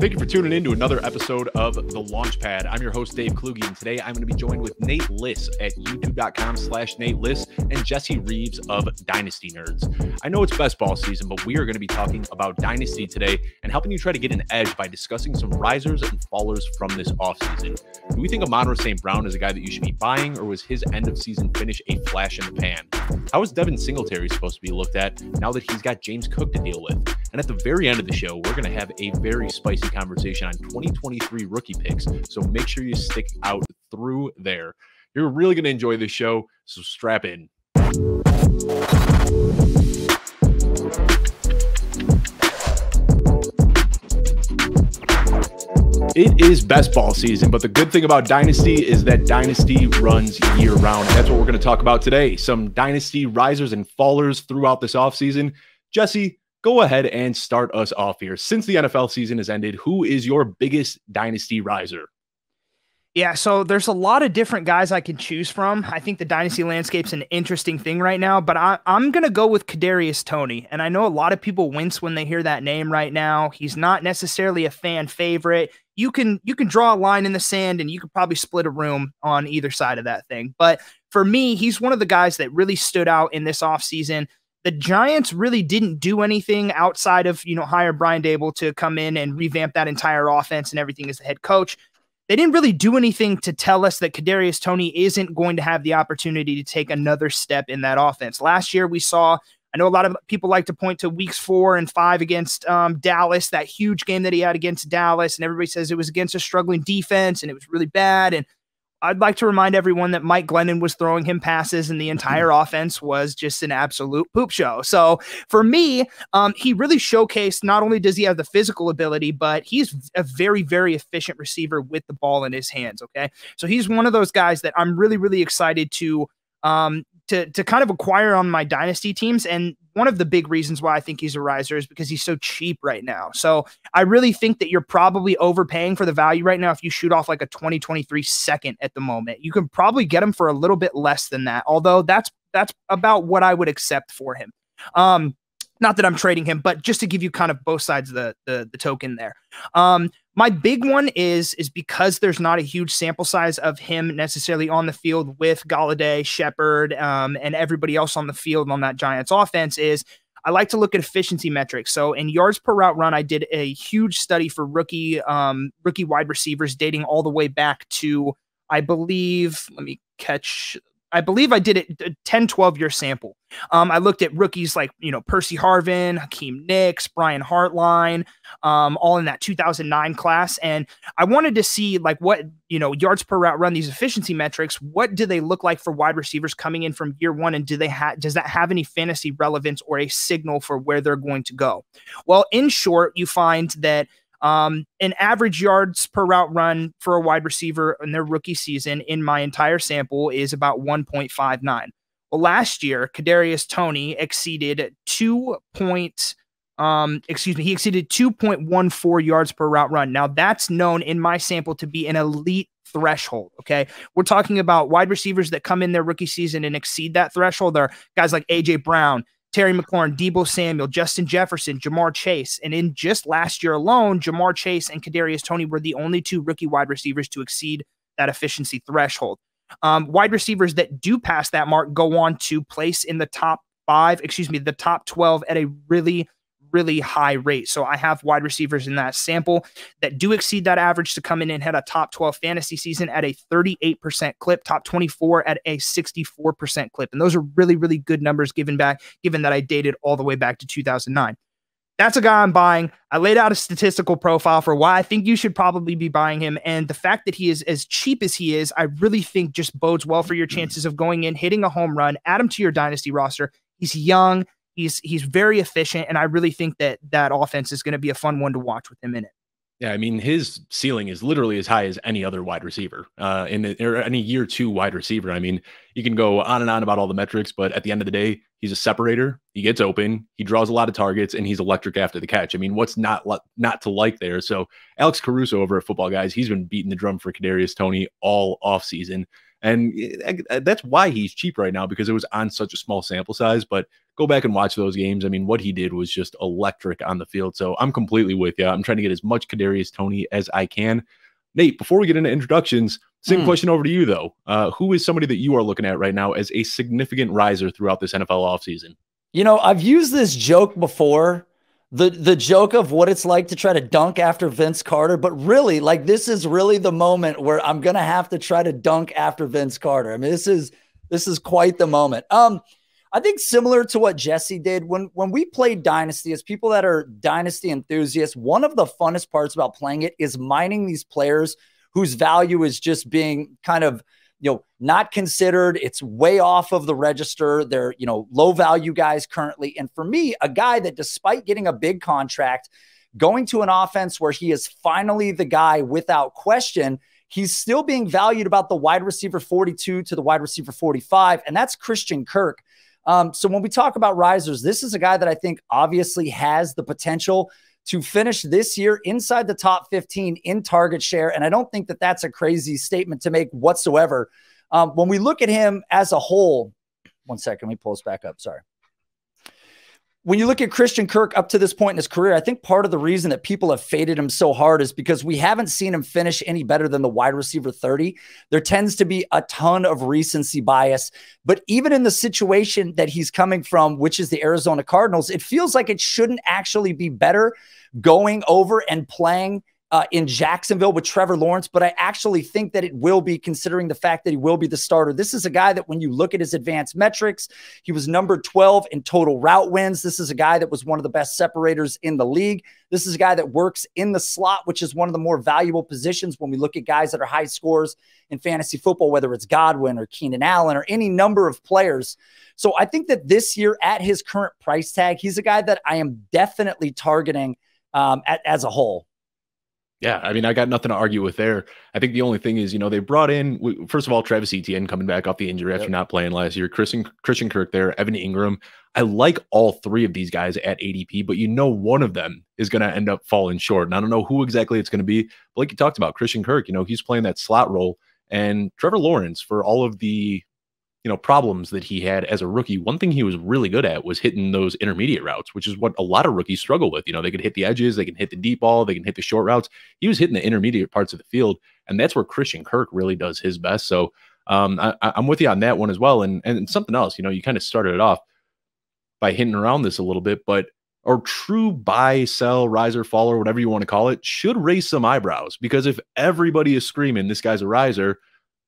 Thank you for tuning in to another episode of The Launchpad. I'm your host, Dave Kluge, and today I'm going to be joined with Nate Liss at youtube.com slash Nate Liss and Jesse Reeves of Dynasty Nerds. I know it's best ball season, but we are going to be talking about Dynasty today and helping you try to get an edge by discussing some risers and fallers from this offseason. Do we think Amon St. Brown is a guy that you should be buying, or was his end of season finish a flash in the pan? How is Devin Singletary supposed to be looked at now that he's got James Cook to deal with? And at the very end of the show, we're going to have a very spicy conversation on 2023 rookie picks. So make sure you stick out through there. You're really going to enjoy this show. So strap in. It is best ball season, but the good thing about Dynasty is that Dynasty runs year round. That's what we're going to talk about today. Some Dynasty risers and fallers throughout this offseason. Jesse, go ahead and start us off here. Since the NFL season has ended, who is your biggest dynasty riser? Yeah, so there's a lot of different guys I can choose from. I think the dynasty landscape's an interesting thing right now, but I, am gonna go with Kadarius Toney. and I know a lot of people wince when they hear that name right now. He's not necessarily a fan favorite. You can you can draw a line in the sand, and you could probably split a room on either side of that thing. But for me, he's one of the guys that really stood out in this offseason the Giants really didn't do anything outside of, you know, hire Brian Daboll to come in and revamp that entire offense and everything as the head coach. They didn't really do anything to tell us that Kadarius Toney isn't going to have the opportunity to take another step in that offense. Last year, we saw. I know a lot of people like to point to weeks four and five against um, Dallas, that huge game that he had against Dallas, and everybody says it was against a struggling defense and it was really bad. And I'd like to remind everyone that Mike Glennon was throwing him passes and the entire offense was just an absolute poop show. So for me, um, he really showcased not only does he have the physical ability, but he's a very, very efficient receiver with the ball in his hands. Okay. So he's one of those guys that I'm really, really excited to um, to to kind of acquire on my dynasty teams. And one of the big reasons why I think he's a riser is because he's so cheap right now. So I really think that you're probably overpaying for the value right now if you shoot off like a 2023 second at the moment. You can probably get him for a little bit less than that, although that's that's about what I would accept for him. Um, not that I'm trading him, but just to give you kind of both sides of the the, the token there. Um, my big one is is because there's not a huge sample size of him necessarily on the field with Golladay, Shepard, um, and everybody else on the field on that Giants offense. Is I like to look at efficiency metrics. So in yards per route run, I did a huge study for rookie um, rookie wide receivers dating all the way back to I believe. Let me catch I believe I did it a 10, 12 year sample. Um, I looked at rookies like, you know, Percy Harvin, Hakeem Nicks, Brian Hartline, um, all in that 2009 class. And I wanted to see like what, you know, yards per route run, these efficiency metrics, what do they look like for wide receivers coming in from year one? And do they have, does that have any fantasy relevance or a signal for where they're going to go? Well, in short, you find that um, an average yards per route run for a wide receiver in their rookie season in my entire sample is about 1.59. Well, last year, Kadarius Toney exceeded two point, um, excuse me, he exceeded 2.14 yards per route run. Now that's known in my sample to be an elite threshold. Okay. We're talking about wide receivers that come in their rookie season and exceed that threshold. There are guys like AJ Brown, Terry McLaurin, Deebo Samuel, Justin Jefferson, Ja'Marr Chase. And in just last year alone, Ja'Marr Chase and Kadarius Toney were the only two rookie wide receivers to exceed that efficiency threshold. Um, wide receivers that do pass that mark go on to place in the top five, excuse me, the top 12 at a really, really high rate. So I have wide receivers in that sample that do exceed that average to come in and hit a top 12 fantasy season at a 38% clip, top 24 at a 64% clip. And those are really, really good numbers given back, given that I dated all the way back to 2009. That's a guy I'm buying. I laid out a statistical profile for why I think you should probably be buying him. And the fact that he is as cheap as he is, I really think just bodes well for your mm-hmm. chances of going in, hitting a home run, add him to your dynasty roster. He's young. He's he's very efficient, and I really think that that offense is going to be a fun one to watch with him in it. Yeah, I mean his ceiling is literally as high as any other wide receiver, uh, in the, or any year two wide receiver. I mean, you can go on and on about all the metrics, but at the end of the day, he's a separator. He gets open, he draws a lot of targets, and he's electric after the catch. I mean, what's not not to like there? So Alex Caruso over at Football Guys, he's been beating the drum for Kadarius Toney all off season. And eh, that's why he's cheap right now because it was on such a small sample size. But go back and watch those games. I mean, what he did was just electric on the field. So I'm completely with you. I'm trying to get as much Kadarius Toney as I can. Nate, before we get into introductions, same mm. question over to you though. Uh, who is somebody that you are looking at right now as a significant riser throughout this NFL offseason? You know, I've used this joke before. The the joke of what it's like to try to dunk after Vince Carter, but really, like this is really the moment where I'm gonna have to try to dunk after Vince Carter. I mean, this is this is quite the moment. Um, I think similar to what Jesse did when when we played Dynasty, as people that are Dynasty enthusiasts, one of the funnest parts about playing it is mining these players whose value is just being kind of you know not considered. It's way off of the register. They're you know low value guys currently. And for me a guy that despite getting a big contract going to an offense where he is finally the guy without question he's still being valued about the wide receiver 42 to the wide receiver 45 and that's Christian Kirk. Um, so when we talk about risers, this is a guy that I think obviously has the potential to finish this year inside the top 15 in target share. And I don't think that that's a crazy statement to make whatsoever. Um, when we look at him as a whole, one second, let me pull this back up. Sorry when you look at Christian Kirk up to this point in his career, I think part of the reason that people have faded him so hard is because we haven't seen him finish any better than the wide receiver 30. There tends to be a ton of recency bias. But even in the situation that he's coming from, which is the Arizona Cardinals, it feels like it shouldn't actually be better going over and playing uh, in Jacksonville with Trevor Lawrence, but I actually think that it will be considering the fact that he will be the starter. This is a guy that when you look at his advanced metrics, he was number 12 in total route wins. This is a guy that was one of the best separators in the league. This is a guy that works in the slot, which is one of the more valuable positions when we look at guys that are high scores in fantasy football, whether it's Godwin or Keenan Allen or any number of players. So I think that this year at his current price tag, he's a guy that I am definitely targeting um, at, as a whole. Yeah, I mean, I got nothing to argue with there. I think the only thing is, you know, they brought in first of all Travis Etienne coming back off the injury after yep. not playing last year. Christian Christian Kirk there, Evan Engram. I like all three of these guys at ADP, but you know one of them is going to end up falling short. And I don't know who exactly it's going to be. But like you talked about, Christian Kirk, you know, he's playing that slot role, and Trevor Lawrence for all of the you know problems that he had as a rookie one thing he was really good at was hitting those intermediate routes which is what a lot of rookies struggle with. You know they can hit the edges they can hit the deep ball they can hit the short routes. He was hitting the intermediate parts of the field and that's where christian kirk really does his best. So um, I, am with you on that one as well. And and something else you know you kind of started it off by hinting around this a little bit but or true buy, sell, riser, faller, whatever you want to call it, should raise some eyebrows because if everybody is screaming this guy's a riser,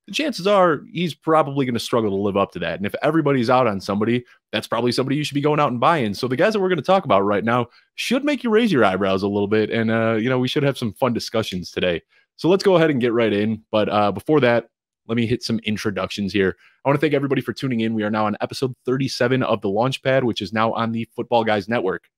the chances are he's probably going to struggle to live up to that. And if everybody's out on somebody, that's probably somebody you should be going out and buying. So the guys that we're going to talk about right now should make you raise your eyebrows a little bit. And, uh, you know, we should have some fun discussions today. So let's go ahead and get right in. But uh, before that, let me hit some introductions here. I want to thank everybody for tuning in. We are now on episode 37 of the Launchpad, which is now on the Football Guys Network.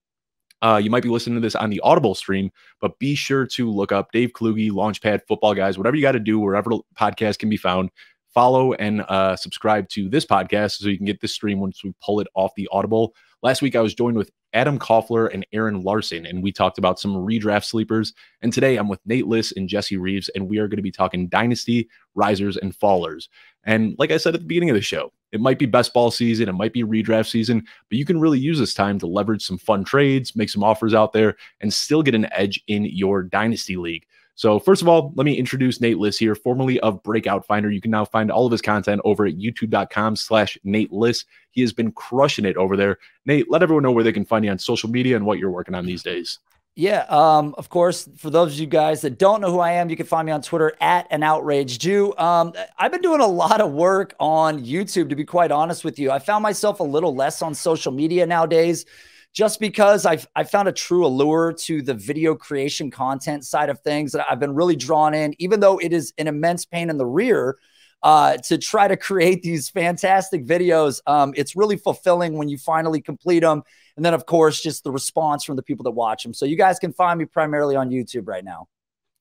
Uh, you might be listening to this on the Audible stream, but be sure to look up Dave Kluge, Launchpad, Football Guys, whatever you got to do, wherever podcast can be found. Follow and uh, subscribe to this podcast so you can get this stream once we pull it off the Audible. Last week, I was joined with Adam Koffler and Aaron Larson, and we talked about some redraft sleepers. And today, I'm with Nate Liss and Jesse Reeves, and we are going to be talking dynasty, risers, and fallers. And like I said at the beginning of the show, it might be best ball season, it might be redraft season, but you can really use this time to leverage some fun trades, make some offers out there, and still get an edge in your dynasty league. So, first of all, let me introduce Nate Liss here, formerly of Breakout Finder. You can now find all of his content over at youtube.com slash Nate Liss. He has been crushing it over there. Nate, let everyone know where they can find you on social media and what you're working on these days. Yeah, um, of course. For those of you guys that don't know who I am, you can find me on Twitter at an outraged Jew. Um, I've been doing a lot of work on YouTube, to be quite honest with you. I found myself a little less on social media nowadays, just because I've I found a true allure to the video creation content side of things that I've been really drawn in, even though it is an immense pain in the rear uh, to try to create these fantastic videos. Um, it's really fulfilling when you finally complete them and then, of course, just the response from the people that watch them. So you guys can find me primarily on YouTube right now.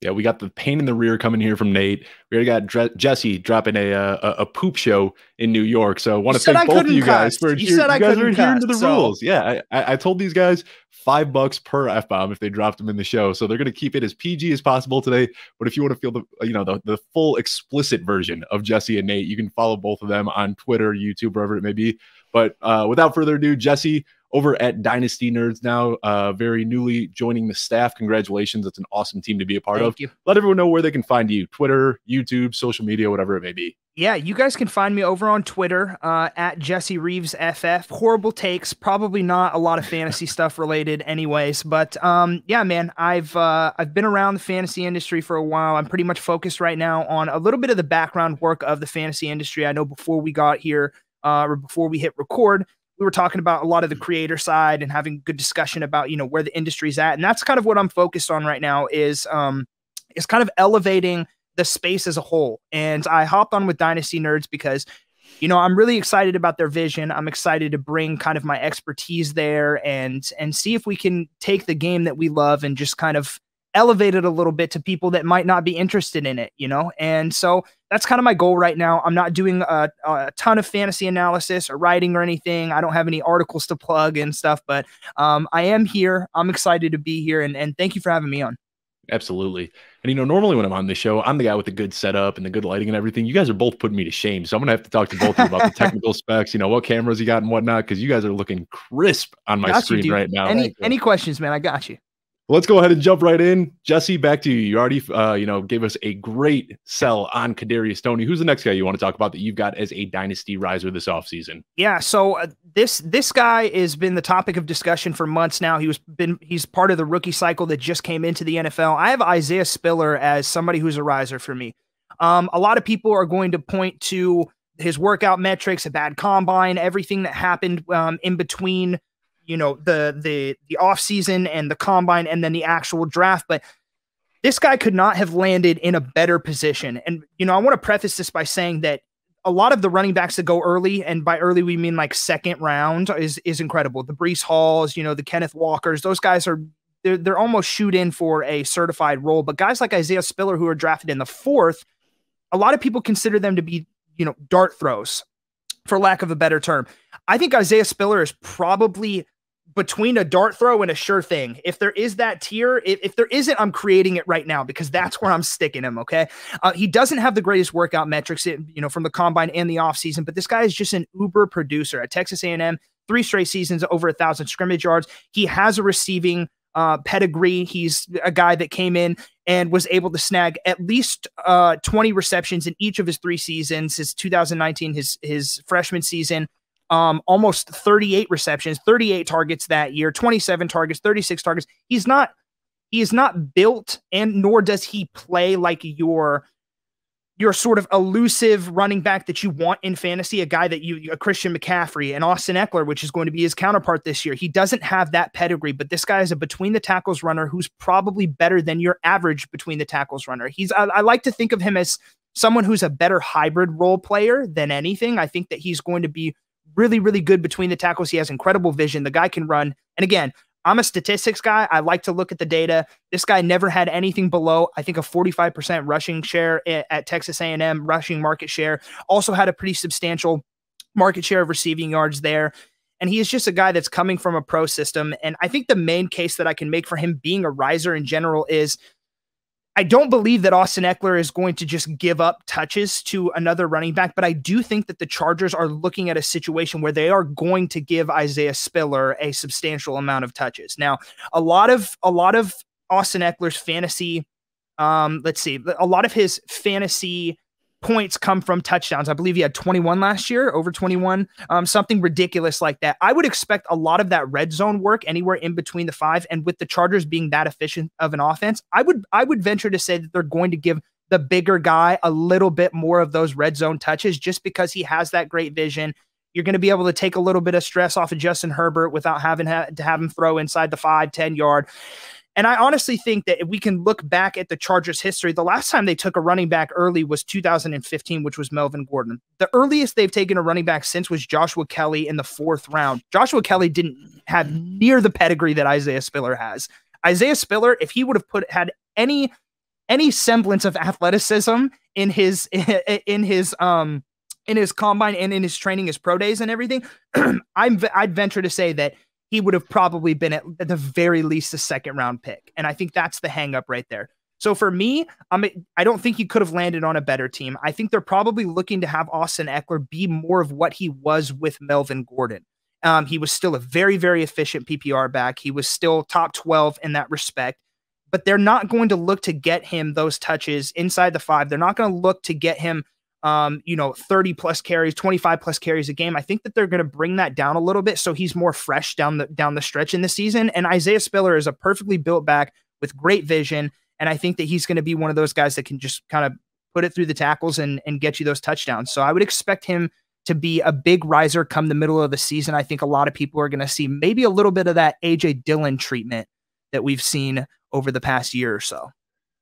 Yeah, we got the pain in the rear coming here from Nate. We already got Dre- Jesse dropping a, uh, a, a poop show in New York. So I want to thank I both of you guys cuss. for You said I you guys are adhering to the so- rules. Yeah, I, I, I told these guys five bucks per f bomb if they dropped them in the show. So they're going to keep it as PG as possible today. But if you want to feel the you know the, the full explicit version of Jesse and Nate, you can follow both of them on Twitter, YouTube, wherever it may be. But uh, without further ado, Jesse over at Dynasty Nerds now, uh, very newly joining the staff. Congratulations! It's an awesome team to be a part of. Thank you. Let everyone know where they can find you: Twitter, YouTube, social media, whatever it may be. Yeah, you guys can find me over on Twitter uh, at Jesse Reeves FF. Horrible takes, probably not a lot of fantasy stuff related, anyways. But um, yeah, man, I've uh, I've been around the fantasy industry for a while. I'm pretty much focused right now on a little bit of the background work of the fantasy industry. I know before we got here, uh, or before we hit record, we were talking about a lot of the creator side and having good discussion about you know where the industry's at, and that's kind of what I'm focused on right now. Is um, is kind of elevating the space as a whole. And I hopped on with Dynasty Nerds because, you know, I'm really excited about their vision. I'm excited to bring kind of my expertise there and and see if we can take the game that we love and just kind of elevate it a little bit to people that might not be interested in it, you know? And so that's kind of my goal right now. I'm not doing a, a ton of fantasy analysis or writing or anything. I don't have any articles to plug and stuff, but um, I am here. I'm excited to be here. And, and thank you for having me on. Absolutely. And you know, normally when I'm on this show, I'm the guy with the good setup and the good lighting and everything. You guys are both putting me to shame. So I'm gonna have to talk to both of you about the technical specs, you know, what cameras you got and whatnot, because you guys are looking crisp on my Got screen dude. right now. Any any questions, man? I got you. Let's go ahead and jump right in. Jesse, back to you. You already uh, you know, gave us a great sell on Kadarius Toney. Who's the next guy you want to talk about that you've got as a dynasty riser this offseason? Yeah, so uh, this this guy has been the topic of discussion for months now. He was been he's part of the rookie cycle that just came into the NFL. I have Isaiah Spiller as somebody who's a riser for me. Um, a lot of people are going to point to his workout metrics, a bad combine, everything that happened um, in between, you know, the the the off season and the combine, and then the actual draft. But this guy could not have landed in a better position. And you know, I want to preface this by saying that a lot of the running backs that go early, and by early we mean like second round, is is incredible. The Breece Halls, you know, the Kenneth Walkers, those guys are they're they're almost shoot in for a certified role. But guys like Isaiah Spiller, who are drafted in the fourth, a lot of people consider them to be, you know, dart throws, for lack of a better term. I think Isaiah Spiller is probably between a dart throw and a sure thing. If there is that tier, if, if there isn't, I'm creating it right now because that's where I'm sticking him. Okay. Uh, he doesn't have the greatest workout metrics, you know, from the combine and the offseason, but this guy is just an uber producer at Texas A&M, three straight seasons, over a thousand scrimmage yards. He has a receiving uh, pedigree. He's a guy that came in and was able to snag at least uh, 20 receptions in each of his three seasons. His 2019, his his freshman season, um, almost 38 receptions, 38 targets that year, 27 targets, 36 targets. He's not he is not built, and nor does he play like your your sort of elusive running back that you want in fantasy, a guy that you, a Christian McCaffrey and Austin Ekeler, which is going to be his counterpart this year. He doesn't have that pedigree, but this guy is a between the tackles runner who's probably better than your average between the tackles runner. He's, I, I like to think of him as someone who's a better hybrid role player than anything. I think that he's going to be really, really good between the tackles. He has incredible vision. The guy can run. And again, I'm a statistics guy. I like to look at the data. This guy never had anything below, I think, a 45% rushing share at, Texas A&M, rushing market share. Also had a pretty substantial market share of receiving yards there. And he is just a guy that's coming from a pro system. And I think the main case that I can make for him being a riser in general is I don't believe that Austin Ekeler is going to just give up touches to another running back, but I do think that the Chargers are looking at a situation where they are going to give Isaiah Spiller a substantial amount of touches. Now, a lot of a lot of Austin Ekeler's fantasy, um, let's see, a lot of his fantasy points come from touchdowns. I believe he had 21 last year, over 21, um, something ridiculous like that. I would expect a lot of that red zone work anywhere in between the five. And with the Chargers being that efficient of an offense, I would I would venture to say that they're going to give the bigger guy a little bit more of those red zone touches just because he has that great vision. You're going to be able to take a little bit of stress off of Justin Herbert without having ha- to have him throw inside the five, 10 yard. And I honestly think that if we can look back at the Chargers' history, the last time they took a running back early was 2015, which was Melvin Gordon. The earliest they've taken a running back since was Joshua Kelley in the fourth round. Joshua Kelley didn't have near the pedigree that Isaiah Spiller has. Isaiah Spiller, if he would have put had any any semblance of athleticism in his in his um in his combine and in his training, his pro days and everything, I'm I'd venture to say that he would have probably been at, the very least a second round pick. And I think that's the hangup right there. So for me, I'm, I don't think he could have landed on a better team. I think they're probably looking to have Austin Ekeler be more of what he was with Melvin Gordon. Um, he was still a very, very efficient PPR back. He was still top 12 in that respect, but they're not going to look to get him those touches inside the five. They're not going to look to get him, um, you know, 30 plus carries, 25 plus carries a game. I think that they're going to bring that down a little bit so he's more fresh down the down the stretch in the season. And Isaiah Spiller is a perfectly built back with great vision and I think that he's going to be one of those guys that can just kind of put it through the tackles and, and get you those touchdowns. So I would expect him to be a big riser come the middle of the season. I think a lot of people are going to see maybe a little bit of that AJ Dillon treatment that we've seen over the past year or so.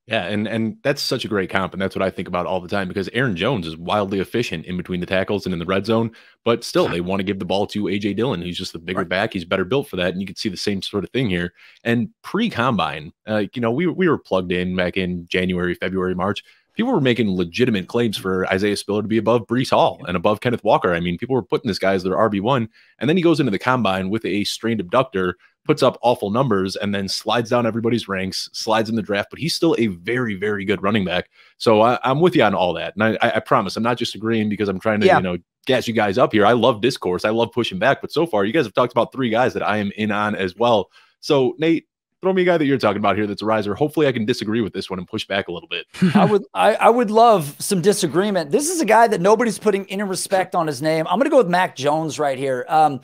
Yeah, and and that's such a great comp, and that's what I think about all the time because Aaron Jones is wildly efficient in between the tackles and in the red zone, but still they want to give the ball to AJ Dillon, who's just the bigger right. back. He's better built for that, and you can see the same sort of thing here. And pre combine, uh, you know, we we were plugged in back in January, February, March. People were making legitimate claims for Isaiah Spiller to be above Breece Hall and above Kenneth Walker. I mean, people were putting this guy as their RB one, and then he goes into the combine with a strained adductor puts up awful numbers and then slides down everybody's ranks, slides in the draft, but he's still a very, very good running back. So I, am with you on all that. And I, I, promise I'm not just agreeing because I'm trying to, yeah. you know, gas you guys up here. I love discourse. I love pushing back. But so far, you guys have talked about three guys that I am in on as well. So, Nate, throw me a guy that you're talking about here that's a riser. Hopefully, I can disagree with this one and push back a little bit. I would, I, I, would love some disagreement. This is a guy that nobody's putting any respect on his name. I'm going to go with Mac Jones right here. Um,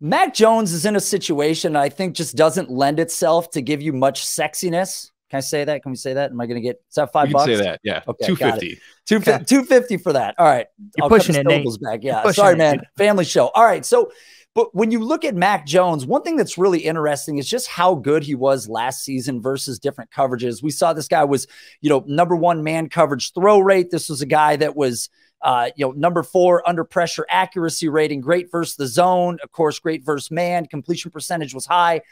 Mac Jones is in a situation I think just doesn't lend itself to give you much sexiness. Can I say that? Can we say that? Am I going to get is that five you bucks? Say that, yeah. Okay, two fifty. Two two fifty for that. All right, You're I'll pushing it, Nate. back. Yeah, sorry, man. Family show. All right, so but when you look at Mac Jones, one thing that's really interesting is just how good he was last season versus different coverages. We saw this guy was, you know, number one man coverage throw rate. This was a guy that was uh, you know, number four under pressure accuracy rating, great versus the zone. Of course, great versus man. Completion percentage was high.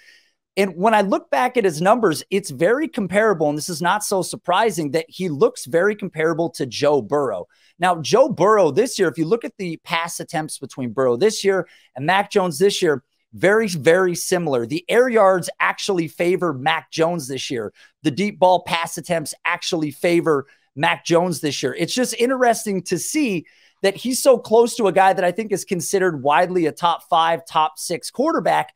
And when I look back at his numbers, it's very comparable. And this is not so surprising that he looks very comparable to Joe Burrow. Now, Joe Burrow this year, if you look at the pass attempts between Burrow this year and Mac Jones this year, very, very similar. The air yards actually favor Mac Jones this year. The deep ball pass attempts actually favor Mac Jones this year. It's just interesting to see that he's so close to a guy that I think is considered widely a top five, top six quarterback.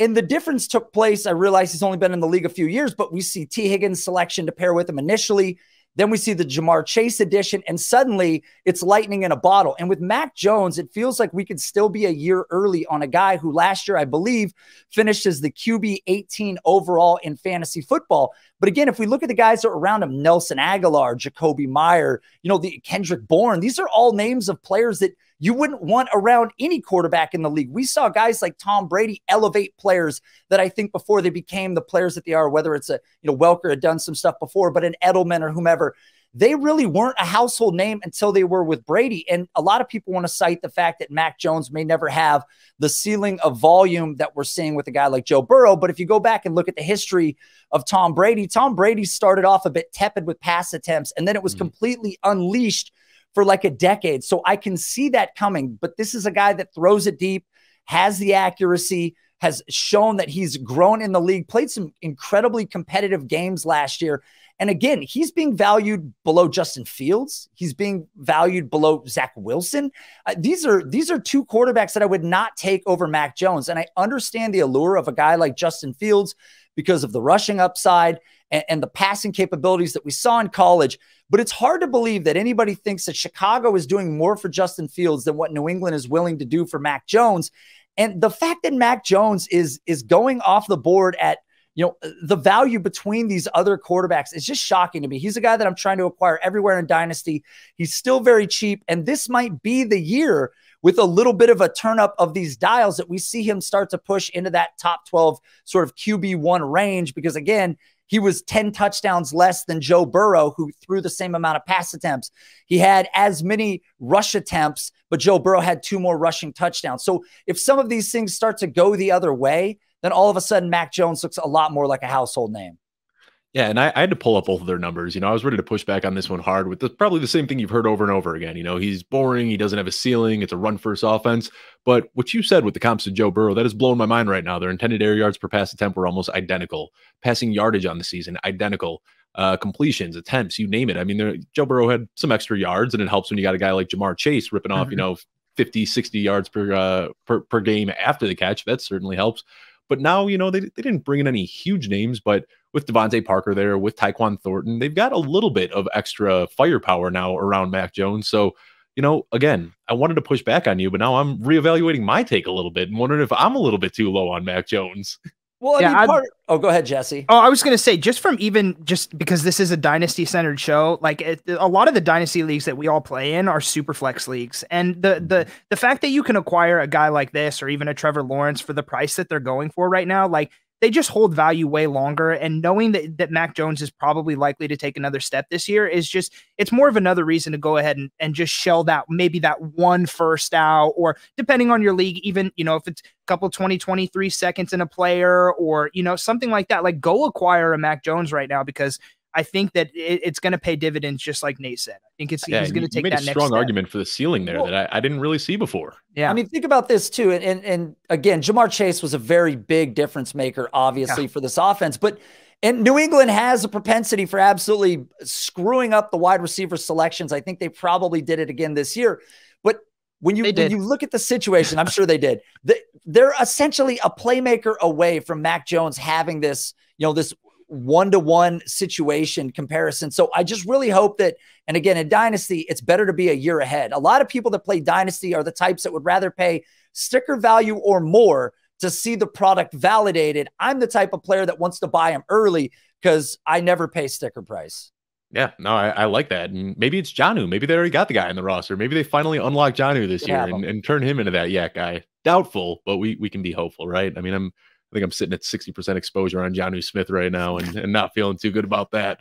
And the difference took place. I realize he's only been in the league a few years, but we see Tee Higgins selection to pair with him initially. Then we see the Ja'Marr Chase edition, and suddenly it's lightning in a bottle. And with Mac Jones, it feels like we could still be a year early on a guy who last year, I believe, finished as the QB 18 overall in fantasy football. But again, if we look at the guys that are around him, Nelson Agholor, Jakobi Meyer, you know, the Kendrick Bourne, these are all names of players that you wouldn't want around any quarterback in the league. We saw guys like Tom Brady elevate players that I think before they became the players that they are, whether it's a, you know, Welker had done some stuff before, but an Edelman or whomever they really weren't a household name until they were with Brady. And a lot of people want to cite the fact that Mac Jones may never have the ceiling of volume that we're seeing with a guy like Joe Burrow. But if you go back and look at the history of Tom Brady, Tom Brady started off a bit tepid with pass attempts, and then it was mm-hmm. completely unleashed for like a decade. So I can see that coming. But this is a guy that throws it deep, has the accuracy has shown that he's grown in the league, played some incredibly competitive games last year, and again, he's being valued below Justin Fields. He's being valued below Zach Wilson. Uh, these are these are two quarterbacks that I would not take over Mac Jones. And I understand the allure of a guy like Justin Fields because of the rushing upside and, and the passing capabilities that we saw in college. But it's hard to believe that anybody thinks that Chicago is doing more for Justin Fields than what New England is willing to do for Mac Jones. And the fact that Mac Jones is is going off the board at you know, the value between these other quarterbacks is just shocking to me. He's a guy that I'm trying to acquire everywhere in Dynasty. He's still very cheap. And this might be the year with a little bit of a turn up of these dials that we see him start to push into that top 12 sort of QB1 range. Because again, he was 10 touchdowns less than Joe Burrow, who threw the same amount of pass attempts. He had as many rush attempts, but Joe Burrow had two more rushing touchdowns. So if some of these things start to go the other way, then all of a sudden Mac Jones looks a lot more like a household name. Yeah, and I, I, had to pull up both of their numbers. You know, I was ready to push back on this one hard with the, probably the same thing you've heard over and over again. You know, he's boring. He doesn't have a ceiling. It's a run first offense. But what you said with the comps to Joe Burrow, that is blowing my mind right now. Their intended air yards per pass attempt were almost identical. Passing yardage on the season, identical. Uh, completions, attempts, you name it. I mean, Joe Burrow had some extra yards, and it helps when you got a guy like Ja'Marr Chase ripping off, mm-hmm. you know, 50, 60 yards per, uh, per per game after the catch. That certainly helps. But now, you know, they, they didn't bring in any huge names, but with DeVante Parker there, with Tyquan Thornton, they've got a little bit of extra firepower now around Mac Jones. So, you know, again, I wanted to push back on you, but now I'm reevaluating my take a little bit and wondering if I'm a little bit too low on Mac Jones. Well, I yeah, mean, part, oh, go ahead, Jesse. Oh, I was going to say, just from even just because this is a dynasty centered show, like it, a lot of the dynasty leagues that we all play in are super flex leagues, and the the mm-hmm. the fact that you can acquire a guy like this or even a Trevor Lawrence for the price that they're going for right now, like they just hold value way longer. And knowing that, that Mac Jones is probably likely to take another step this year is just, it's more of another reason to go ahead and, and just shell that maybe that one first out, or depending on your league, even, you know, if it's a couple 20, 23 seconds in a player or, you know, something like that, like go acquire a Mac Jones right now because I think that it, it's going to pay dividends, just like Nate said. I think it's yeah, he's going to take made that a strong argument for the ceiling there well, that I, I, didn't really see before. Yeah, I mean, think about this too, and and, and again, Ja'Marr Chase was a very big difference maker, obviously yeah. for this offense, but. And New England has a propensity for absolutely screwing up the wide receiver selections. I think they probably did it again this year. But when you when you look at the situation, I'm sure they did. They, They're essentially a playmaker away from Mac Jones having this, you know, this one to one situation comparison. So I just really hope that, and again, in Dynasty, it's better to be a year ahead. A lot of people that play Dynasty are the types that would rather pay sticker value or more to see the product validated. I'm the type of player that wants to buy them early because I never pay sticker price. Yeah, no, I, I, like that. And maybe it's Jonnu. Maybe they already got the guy in the roster. Maybe they finally unlock Jonnu this year and, and turn him into that YAC guy. Doubtful, but we we can be hopeful, right? I mean, I'm I think I'm sitting at 60% exposure on Jonnu Smith right now and, and not feeling too good about that.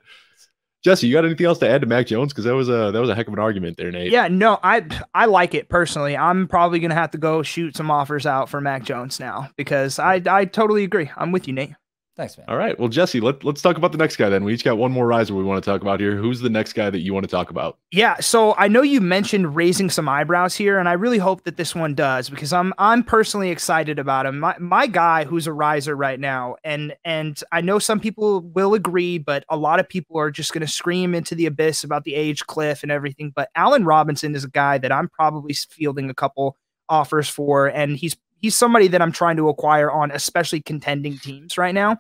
Jesse, you got anything else to add to Mac Jones? Because that was a that was a heck of an argument there, Nate. Yeah, no, I I like it personally. I'm probably gonna have to go shoot some offers out for Mac Jones now because I I totally agree. I'm with you, Nate. Thanks, man. All right. Well, Jesse, let, let's talk about the next guy then. We each got one more riser we want to talk about here. Who's the next guy that you want to talk about? Yeah. So I know you mentioned raising some eyebrows here, and I really hope that this one does because I'm I'm personally excited about him. My my guy who's a riser right now, and and I know some people will agree, but a lot of people are just gonna scream into the abyss about the age cliff and everything. But Allen Robinson is a guy that I'm probably fielding a couple offers for, and he's he's somebody that I'm trying to acquire on especially contending teams right now.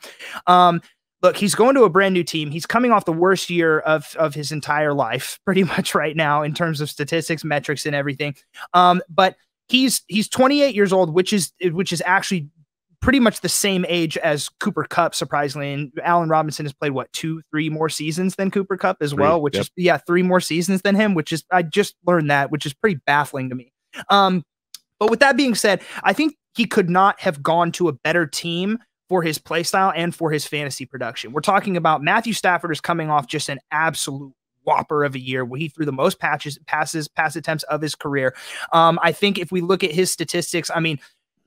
Um, look, he's going to a brand new team. He's coming off the worst year of of his entire life, pretty much right now in terms of statistics, metrics, and everything. Um, but he's he's 28 years old, which is which is actually pretty much the same age as Cooper Kupp, surprisingly. And Allen Robinson has played what two, three more seasons than Cooper Kupp as three, well, which yep. is yeah, three more seasons than him, which is I just learned that, which is pretty baffling to me. Um, but with that being said, I think he could not have gone to a better team for his playstyle and for his fantasy production. We're talking about Matthew Stafford is coming off just an absolute whopper of a year where he threw the most patches, passes, pass attempts of his career. Um, I think if we look at his statistics, I mean,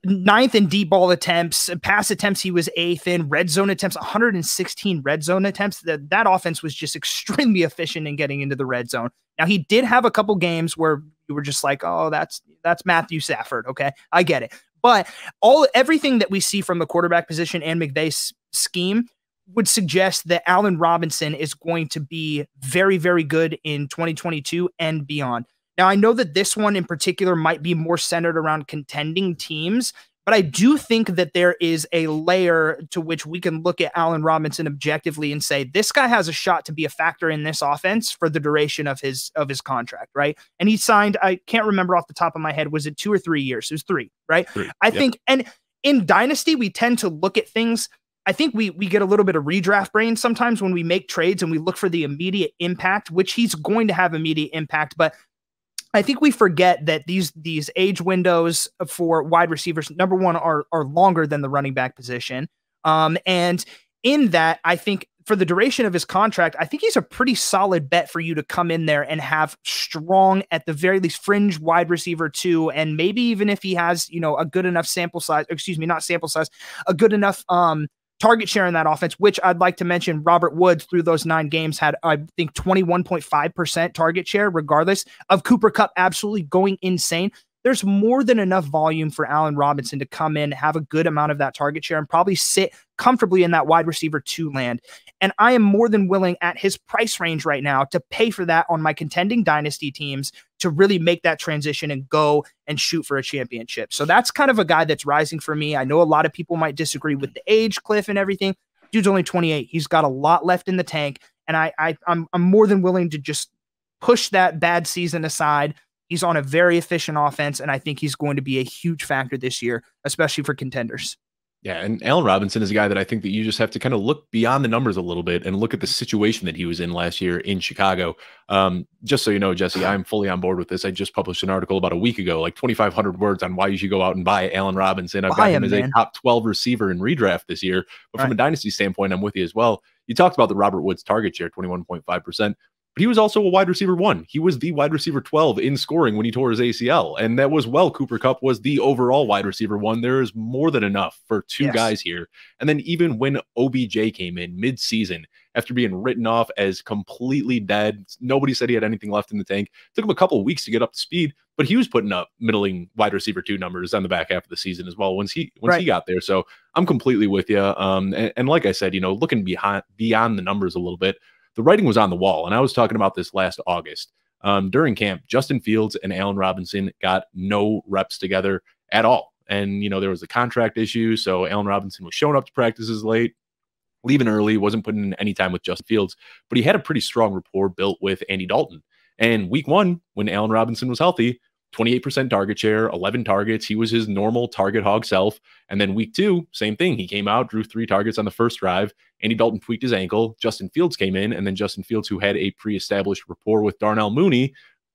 ninth in deep ball attempts, pass attempts, he was eighth in red zone attempts, 116 red zone attempts. That that offense was just extremely efficient in getting into the red zone. Now he did have a couple games where you were just like, oh, that's that's Matthew Stafford. Okay, I get it. But all everything that we see from the quarterback position and McVay's scheme would suggest that Allen Robinson is going to be very, very good in 2022 and beyond. Now, I know that this one in particular might be more centered around contending teams, but I do think that there is a layer to which we can look at Allen Robinson objectively and say this guy has a shot to be a factor in this offense for the duration of his of his contract, right? And he signed, I can't remember off the top of my head, was it two or three years? It was three, right? Three. I yep. think, and in Dynasty, we tend to look at things. I think we we get a little bit of redraft brain sometimes when we make trades and we look for the immediate impact, which he's going to have immediate impact, but I think we forget that these these age windows for wide receivers, number one, are are longer than the running back position. Um, and in that, I think for the duration of his contract, I think he's a pretty solid bet for you to come in there and have strong, at the very least, fringe wide receiver two, and maybe even if he has, you know, a good enough sample size, excuse me, not sample size, a good enough um target share in that offense, which I'd like to mention Robert Woods through those nine games had, I think, 21.5% target share, regardless of Cooper Kupp absolutely going insane. There's more than enough volume for Allen Robinson to come in, have a good amount of that target share, and probably sit comfortably in that wide receiver two land. And I am more than willing at his price range right now to pay for that on my contending dynasty teams to really make that transition and go and shoot for a championship. So that's kind of a guy that's rising for me. I know a lot of people might disagree with the age cliff and everything. Dude's only 28. He's got a lot left in the tank. And I, I I'm I'm more than willing to just push that bad season aside. He's on a very efficient offense, and I think he's going to be a huge factor this year, especially for contenders. Yeah, and Allen Robinson is a guy that I think that you just have to kind of look beyond the numbers a little bit and look at the situation that he was in last year in Chicago. Um, just so you know, Jesse, I'm fully on board with this. I just published an article about a week ago, like 2,500 words on why you should go out and buy Allen Robinson. I've buy got him, him as a top 12 receiver in redraft this year. But from a dynasty standpoint, I'm with you as well. You talked about the Robert Woods target share, 21.5% but he was also a wide receiver one. He was the wide receiver 12 in scoring when he tore his ACL. And that was well, Cooper Kupp was the overall wide receiver one. There is more than enough for two yes. guys here. And then even when OBJ came in mid-season, after being written off as completely dead, nobody said he had anything left in the tank. It took him a couple of weeks to get up to speed, but he was putting up middling wide receiver two numbers on the back half of the season as well once he once right. he got there. So I'm completely with you. Um, and, and like I said, you know, looking behind beyond the numbers a little bit the writing was on the wall. And I was talking about this last August. Um, during camp, Justin Fields and Allen Robinson got no reps together at all. And, you know, there was a contract issue. So Allen Robinson was showing up to practices late, leaving early, wasn't putting in any time with Justin Fields, but he had a pretty strong rapport built with Andy Dalton. And week one, when Allen Robinson was healthy, 28% target share, 11 targets. He was his normal target hog self. And then week two, same thing. He came out, drew three targets on the first drive. Andy Dalton tweaked his ankle. Justin Fields came in, and then Justin Fields, who had a pre established rapport with Darnell Mooney,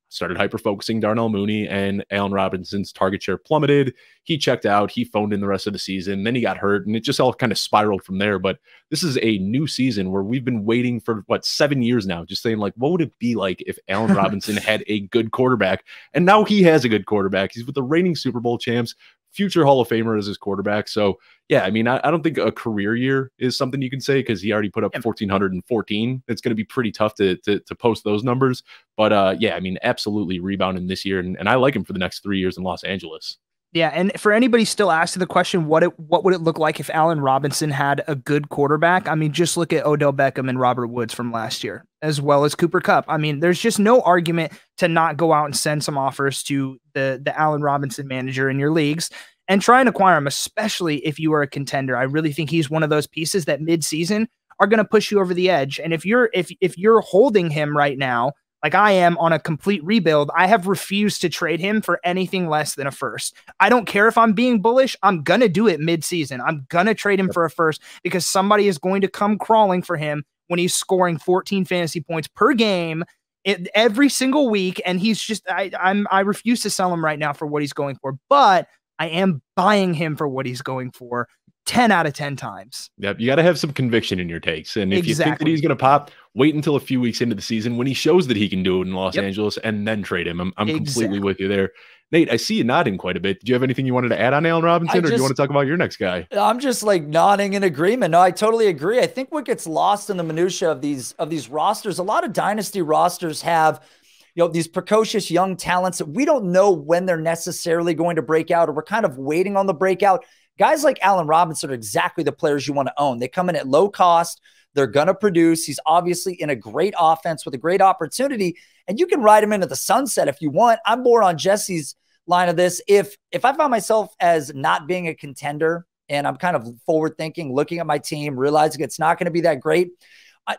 started hyper focusing Darnell Mooney and Allen Robinson's target share plummeted. He checked out, he phoned in the rest of the season, then he got hurt, and it just all kind of spiraled from there. But this is a new season where we've been waiting for what seven years now, just saying, like, what would it be like if Allen Robinson had a good quarterback? And now he has a good quarterback. He's with the reigning Super Bowl champs, future Hall of Famer as his quarterback. So yeah, I mean, I, I don't think a career year is something you can say because he already put up 1414. It's going to be pretty tough to, to, to post those numbers. But uh, yeah, I mean, absolutely rebounding this year, and, and I like him for the next three years in Los Angeles. Yeah, and for anybody still asking the question, what it what would it look like if Allen Robinson had a good quarterback? I mean, just look at Odell Beckham and Robert Woods from last year, as well as Cooper Kupp. I mean, there's just no argument to not go out and send some offers to the the Allen Robinson manager in your leagues and try and acquire him, especially if you are a contender. I really think he's one of those pieces that midseason are going to push you over the edge. And if you're if if you're holding him right now, like I am on a complete rebuild, I have refused to trade him for anything less than a first. I don't care if I'm being bullish. I'm going to do it midseason. I'm going to trade him for a first because somebody is going to come crawling for him when he's scoring 14 fantasy points per game it, every single week and he's just I I'm I refuse to sell him right now for what he's going for. But I am buying him for what he's going for 10 out of 10 times. Yep. You got to have some conviction in your takes. And if exactly. you think that he's going to pop, wait until a few weeks into the season when he shows that he can do it in Los yep. Angeles and then trade him. I'm, I'm exactly. completely with you there. Nate, I see you nodding quite a bit. Do you have anything you wanted to add on Allen Robinson, or do you want to talk about your next guy? I'm just like nodding in agreement. No, I totally agree. I think what gets lost in the minutia of these of these rosters, a lot of dynasty rosters have – you know, these precocious young talents that we don't know when they're necessarily going to break out, or we're kind of waiting on the breakout. Guys like Allen Robinson are exactly the players you want to own. They come in at low cost. They're going to produce. He's obviously in a great offense with a great opportunity, and you can ride him into the sunset if you want. I'm more on Jesse's line of this. If if I find myself as not being a contender and I'm kind of forward thinking, looking at my team, realizing it's not going to be that great,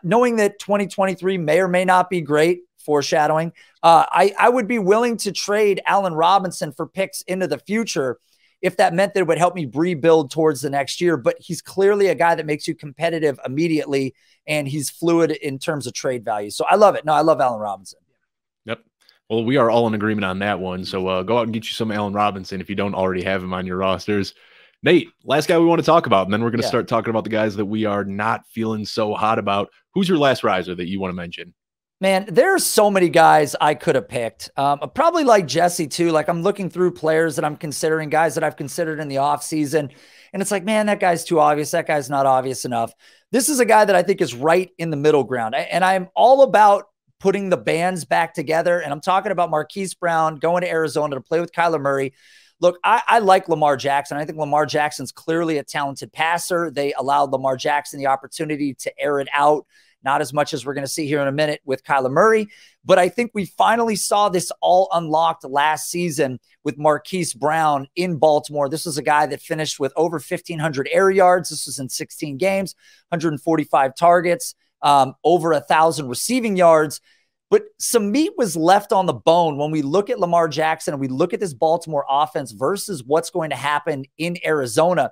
knowing that 2023 may or may not be great, foreshadowing. Uh, I, I would be willing to trade Allen Robinson for picks into the future if that meant that it would help me rebuild towards the next year. But he's clearly a guy that makes you competitive immediately, and he's fluid in terms of trade value. So I love it. No, I love Allen Robinson. Yep. Well, we are all in agreement on that one. So uh, go out and get you some Allen Robinson if you don't already have him on your rosters. Nate, last guy we want to talk about, and then we're going to yeah. start talking about the guys that we are not feeling so hot about. Who's your last riser that you want to mention? Man, there are so many guys I could have picked. Um, probably like Jesse too. Like I'm looking through players that I'm considering, guys that I've considered in the offseason. And it's like, man, that guy's too obvious. That guy's not obvious enough. This is a guy that I think is right in the middle ground. And I'm all about putting the bands back together. And I'm talking about Marquise Brown going to Arizona to play with Kyler Murray. Look, I, I, like Lamar Jackson. I think Lamar Jackson's clearly a talented passer. They allowed Lamar Jackson the opportunity to air it out, not as much as we're going to see here in a minute with Kyler Murray. But I think we finally saw this all unlocked last season with Marquise Brown in Baltimore. This was a guy that finished with over 1,500 air yards. This was in 16 games, 145 targets, um, over a thousand receiving yards. But some meat was left on the bone when we look at Lamar Jackson and we look at this Baltimore offense versus what's going to happen in Arizona.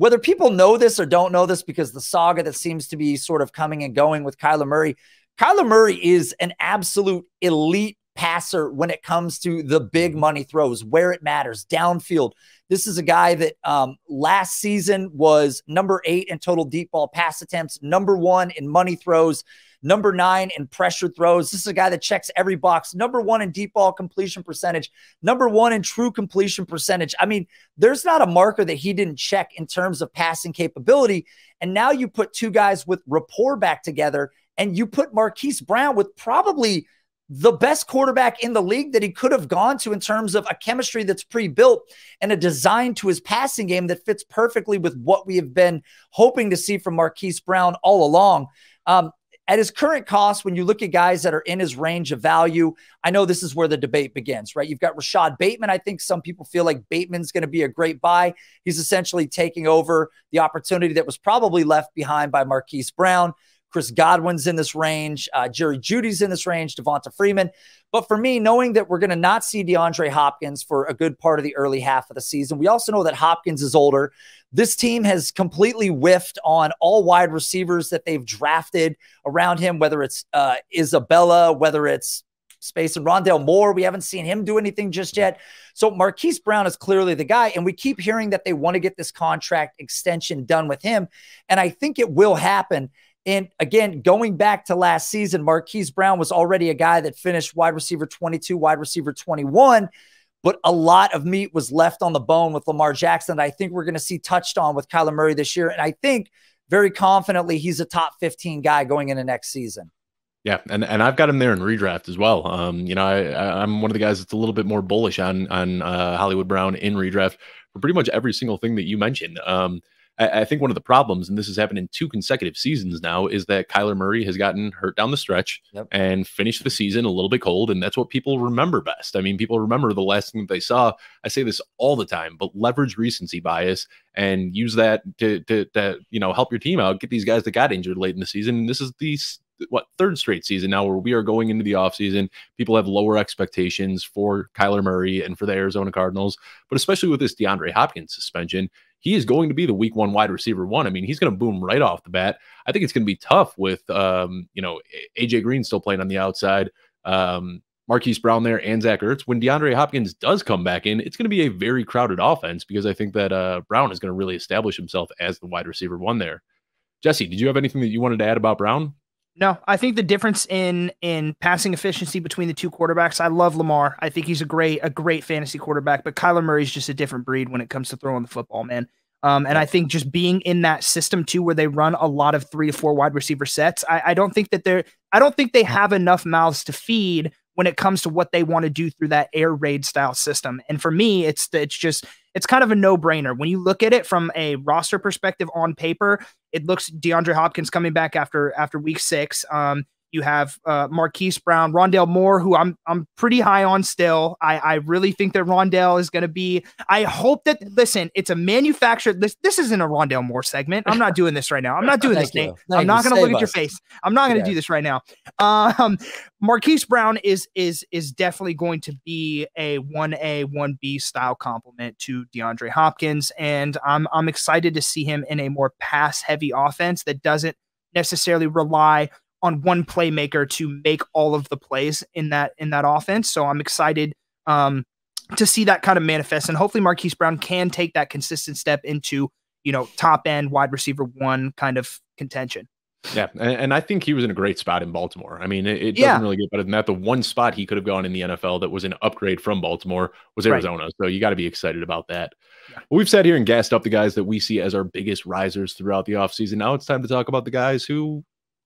Whether people know this or don't know this, because the saga that seems to be sort of coming and going with Kyler Murray, Kyler Murray is an absolute elite passer when it comes to the big money throws, where it matters, downfield. This is a guy that um, last season was number eight in total deep ball pass attempts, number one in money throws number nine in pressure throws. This is a guy that checks every box. Number one in deep ball completion percentage, number one in true completion percentage. I mean, there's not a marker that he didn't check in terms of passing capability. And now you put two guys with rapport back together, and you put Marquise Brown with probably the best quarterback in the league that he could have gone to in terms of a chemistry that's pre-built and a design to his passing game that fits perfectly with what we have been hoping to see from Marquise Brown all along. Um, at his current cost, when you look at guys that are in his range of value, I know this is where the debate begins, right? You've got Rashod Bateman. I think some people feel like Bateman's going to be a great buy. He's essentially taking over the opportunity that was probably left behind by Marquise Brown. Chris Godwin's in this range. Uh, Jerry Jeudy's in this range. Devonta Freeman. But for me, knowing that we're going to not see DeAndre Hopkins for a good part of the early half of the season, we also know that Hopkins is older. This team has completely whiffed on all wide receivers that they've drafted around him, whether it's uh, Isabella, whether it's space and Rondale Moore. We haven't seen him do anything just yet. So Marquise Brown is clearly the guy. And we keep hearing that they want to get this contract extension done with him. And I think it will happen. And again, going back to last season, Marquise Brown was already a guy that finished wide receiver 22, wide receiver 21, but a lot of meat was left on the bone with Lamar Jackson I think we're going to see touched on with Kyler Murray this year. And I think very confidently he's a top 15 guy going into next season. Yeah, and, and I've got him there in redraft as well. Um, you know, I, I'm one of the guys that's a little bit more bullish on on uh, Hollywood Brown in redraft for pretty much every single thing that you mentioned. Um, I, I, think one of the problems, and this has happened in two consecutive seasons now, is that Kyler Murray has gotten hurt down the stretch yep. and finished the season a little bit cold, and that's what people remember best. I mean, people remember the last thing they saw. I say this all the time, but leverage recency bias and use that to, to, to you know help your team out, get these guys that got injured late in the season. And this is the what third straight season now where we are going into the offseason. People have lower expectations for Kyler Murray and for the Arizona Cardinals, but especially with this DeAndre Hopkins suspension, he is going to be the week one wide receiver one. I mean, he's going to boom right off the bat. I think it's going to be tough with, um, you know, AJ Green still playing on the outside, um, Marquise Brown there, and Zach Ertz. When DeAndre Hopkins does come back in, it's going to be a very crowded offense because I think that uh, Brown is going to really establish himself as the wide receiver one there. Jesse, did you have anything that you wanted to add about Brown? No, I think the difference in in passing efficiency between the two quarterbacks. I love Lamar. I think he's a great a great fantasy quarterback, but Kyler Murray's just a different breed when it comes to throwing the football, man. Um, and I think just being in that system too, where they run a lot of three to four wide receiver sets, I, I don't think that they're I don't think they have enough mouths to feed when it comes to what they want to do through that air raid style system. And for me, it's it's just it's kind of a no brainer when you look at it from a roster perspective on paper. It looks DeAndre Hopkins coming back after after week six. Um, you have uh, Marquise Brown, Rondale Moore, who I'm I'm pretty high on still. I, I really think that Rondale is going to be. I hope that listen, it's a manufactured. This this isn't a Rondale Moore segment. I'm not doing this right now. I'm not doing this, Nate. I'm not going to look us. at your face. I'm not going to yeah. do this right now. Um, Marquise Brown is is is definitely going to be a one A one B style complement to DeAndre Hopkins, and I'm I'm excited to see him in a more pass heavy offense that doesn't necessarily rely on one playmaker to make all of the plays in that in that offense. So I'm excited um, to see that kind of manifest, and hopefully Marquise Brown can take that consistent step into you know top end wide receiver one kind of contention. Yeah, and, and, I think he was in a great spot in Baltimore. I mean, it, it doesn't yeah. really get better than that. The one spot he could have gone in the NFL that was an upgrade from Baltimore was Arizona. Right. So you got to be excited about that. Yeah. Well, we've sat here and gassed up the guys that we see as our biggest risers throughout the offseason. Now it's time to talk about the guys who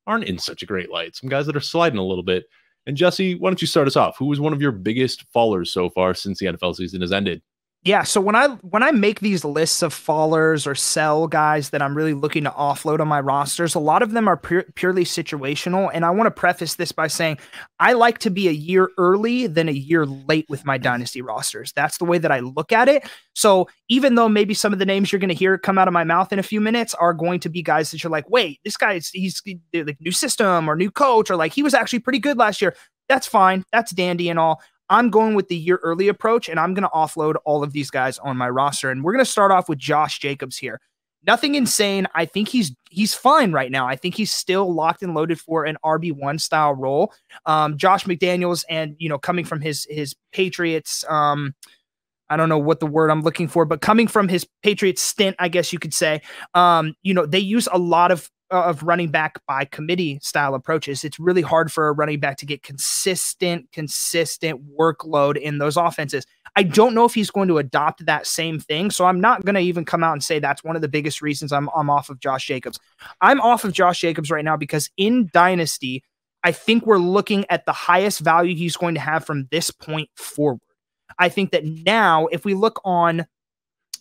aren't in such a great light, some guys that are sliding a little bit. And Jesse, why don't you start us off? Who was one of your biggest fallers so far since the NFL season has ended? Yeah, so when I when I make these lists of fallers or sell guys that I'm really looking to offload on my rosters, a lot of them are pure, purely situational. And I want to preface this by saying I like to be a year early than a year late with my dynasty rosters. That's the way that I look at it. So even though maybe some of the names you're going to hear come out of my mouth in a few minutes are going to be guys that you're like, wait, this guy's he's like new system or new coach or like he was actually pretty good last year. That's fine. That's dandy and all. I'm going with the year early approach, and I'm going to offload all of these guys on my roster. And we're going to start off with Josh Jacobs here. Nothing insane. I think he's he's fine right now. I think he's still locked and loaded for an RB one style role. Um, Josh McDaniels, and you know, coming from his his Patriots, um, I don't know what the word I'm looking for, but coming from his Patriots stint, I guess you could say, um, you know, they use a lot of Uh, of running back by committee style approaches. It's really hard for a running back to get consistent, consistent workload in those offenses. I don't know if he's going to adopt that same thing. So I'm not going to even come out and say that's one of the biggest reasons I'm, I'm off of Josh Jacobs. I'm off of Josh Jacobs right now because in Dynasty, I think we're looking at the highest value he's going to have from this point forward. I think that now, if we look on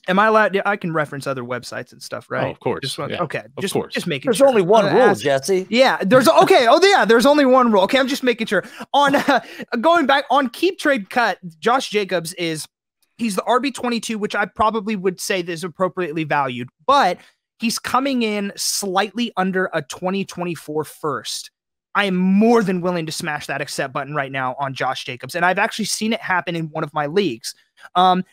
Am I allowed? To, I can reference other websites and stuff, right? Oh, of course. Just, yeah. Okay. Of just, course. Just making. Sure. There's sure. only one rule, ask, Jesse. Yeah. There's okay. Oh yeah. There's only one rule. Okay. I'm just making sure. On uh, going back on keep trade cut, Josh Jacobs is he's the RB 22, which I probably would say is appropriately valued, but he's coming in slightly under a 2024 first. I am more than willing to smash that accept button right now on Josh Jacobs, and I've actually seen it happen in one of my leagues. Um,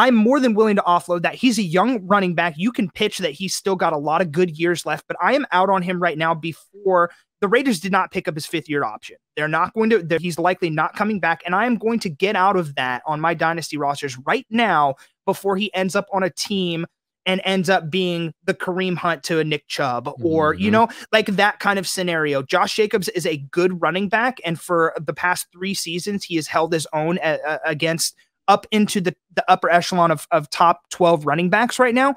I'm more than willing to offload that. He's a young running back. You can pitch that he's still got a lot of good years left, but I am out on him right now before the Raiders did not pick up his fifth year option. They're not going to, he's likely not coming back. And I am going to get out of that on my dynasty rosters right now before he ends up on a team and ends up being the Kareem Hunt to a Nick Chubb or, mm-hmm. you know, like that kind of scenario. Josh Jacobs is a good running back. And for the past three seasons, he has held his own a, a, against up into the, the upper echelon of, of top 12 running backs right now.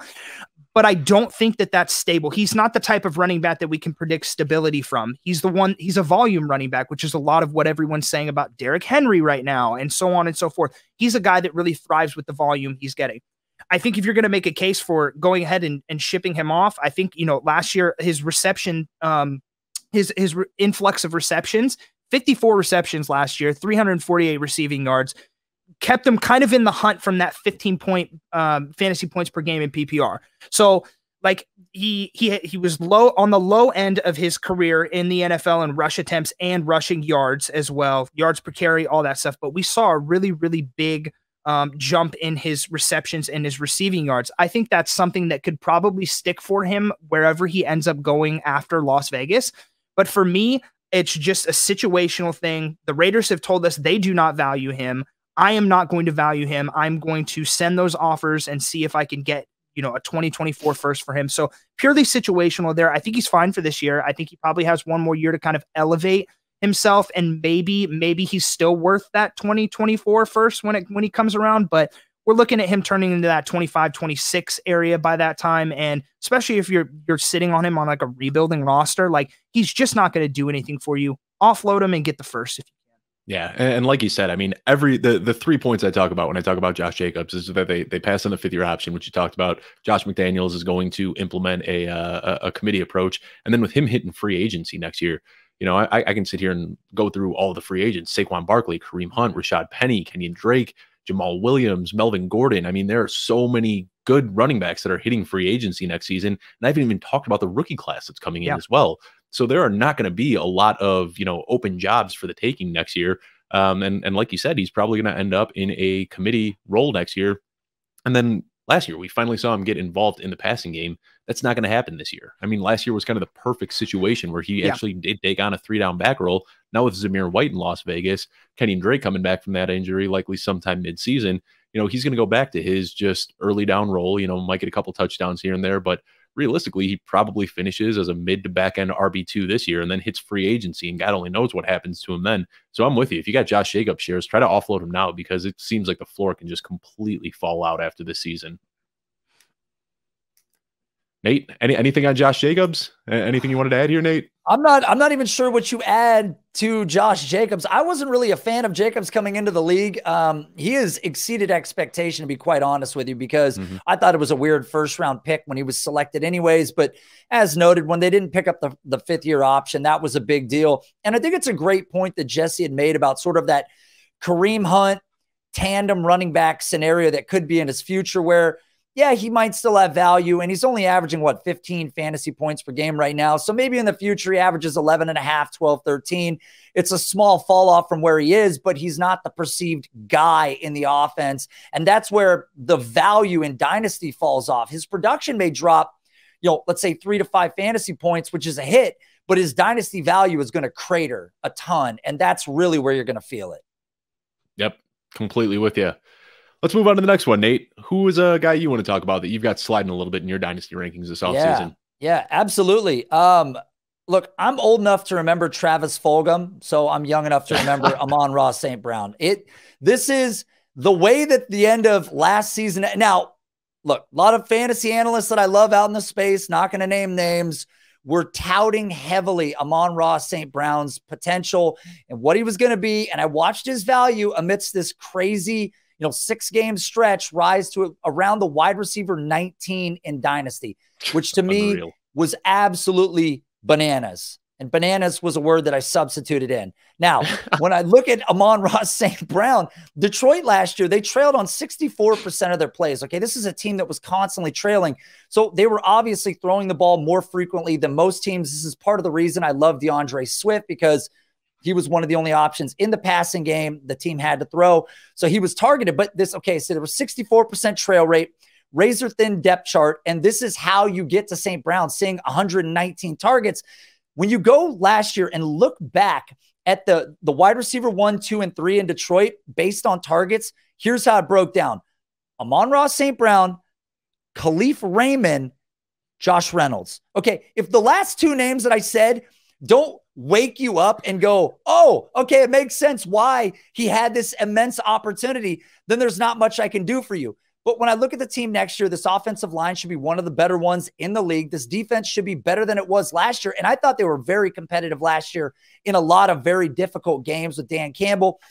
But I don't think that that's stable. He's not the type of running back that we can predict stability from. He's the one, he's a volume running back, which is a lot of what everyone's saying about Derrick Henry right now, and so on and so forth. He's a guy that really thrives with the volume he's getting. I think if you're going to make a case for going ahead and, and shipping him off, I think, you know, last year, his reception, um, his, his re- influx of receptions, 54 receptions last year, 348 receiving yards, kept him kind of in the hunt from that 15 point um, fantasy points per game in PPR. So like he he he was low on the low end of his career in the NFL in rush attempts and rushing yards as well, yards per carry, all that stuff. But we saw a really really big um, jump in his receptions and his receiving yards. I think that's something that could probably stick for him wherever he ends up going after Las Vegas. But for me, it's just a situational thing. The Raiders have told us they do not value him. I am not going to value him. I'm going to send those offers and see if I can get, you know, a 2024 first for him. So purely situational there. I think he's fine for this year. I think he probably has one more year to kind of elevate himself and maybe maybe he's still worth that 2024 first when it when he comes around, but we're looking at him turning into that 25 26 area by that time and especially if you're you're sitting on him on like a rebuilding roster like he's just not going to do anything for you offload him and get the first if you yeah, and, and, like you said, I mean, every the the three points I talk about when I talk about Josh Jacobs is that they they pass on the fifth year option, which you talked about. Josh McDaniels is going to implement a uh, a committee approach, and then with him hitting free agency next year, you know, I, I can sit here and go through all the free agents: Saquon Barkley, Kareem Hunt, Rashaad Penny, Kenyan Drake, Jamaal Williams, Melvin Gordon. I mean, there are so many good running backs that are hitting free agency next season, and I haven't even talked about the rookie class that's coming in yeah. as well. So there are not going to be a lot of you know open jobs for the taking next year. Um, and and like you said, he's probably going to end up in a committee role next year. And then last year we finally saw him get involved in the passing game. That's not going to happen this year. I mean, last year was kind of the perfect situation where he yeah. actually did take on a three down back role. Now with Zamir White in Las Vegas, Kenny Drake coming back from that injury, likely sometime mid season. You know, he's going to go back to his just early down role. You know, might get a couple touchdowns here and there, but realistically, he probably finishes as a mid to back end RB2 this year and then hits free agency. And God only knows what happens to him then. So I'm with you. If you got Josh Jacobs shares, try to offload him now because it seems like the floor can just completely fall out after this season. Nate, any, anything on Josh Jacobs? Anything you wanted to add here, Nate? I'm not. I'm not even sure what you add to Josh Jacobs. I wasn't really a fan of Jacobs coming into the league. Um, he has exceeded expectation, to be quite honest with you, because mm-hmm. I thought it was a weird first round pick when he was selected, anyways. But as noted, when they didn't pick up the, the fifth year option, that was a big deal. And I think it's a great point that Jesse had made about sort of that Kareem Hunt tandem running back scenario that could be in his future, where yeah, he might still have value. And he's only averaging what 15 fantasy points per game right now. So maybe in the future, he averages 11 and a half, 12, 13. It's a small fall off from where he is, but he's not the perceived guy in the offense. And that's where the value in dynasty falls off. His production may drop, you know, let's say three to five fantasy points, which is a hit, but his dynasty value is going to crater a ton. And that's really where you're going to feel it. Yep. Completely with you. Let's move on to the next one, Nate. Who is a guy you want to talk about that you've got sliding a little bit in your dynasty rankings this offseason? Yeah, yeah, absolutely. Um, look, I'm old enough to remember Travis Fulgham, so I'm young enough to remember Amon-Ra St. Brown. It this is the way that the end of last season. Now, look, a lot of fantasy analysts that I love out in the space, not going to name names, were touting heavily Amon-Ra St. Brown's potential and what he was going to be. And I watched his value amidst this crazy you know, six game stretch rise to around the wide receiver 19 in Dynasty, which to me was absolutely bananas. And bananas was a word that I substituted in. Now, when I look at Amon-Ra St. Brown, Detroit last year, they trailed on 64% of their plays. Okay. This is a team that was constantly trailing. So they were obviously throwing the ball more frequently than most teams. This is part of the reason I love D'Andre Swift because – he was one of the only options in the passing game the team had to throw. So he was targeted. But this, okay, so there was 64% trail rate, razor thin depth chart. And this is how you get to St. Brown seeing 119 targets. When you go last year and look back at the, the wide receiver one, two, and three in Detroit based on targets, here's how it broke down Amon-Ra St. Brown, Kalif Raymond, Josh Reynolds. Okay, if the last two names that I said don't wake you up and go, oh, okay, it makes sense why he had this immense opportunity, then there's not much I can do for you. But when I look at the team next year, this offensive line should be one of the better ones in the league. This defense should be better than it was last year. And I thought they were very competitive last year in a lot of very difficult games with Dan Campbell.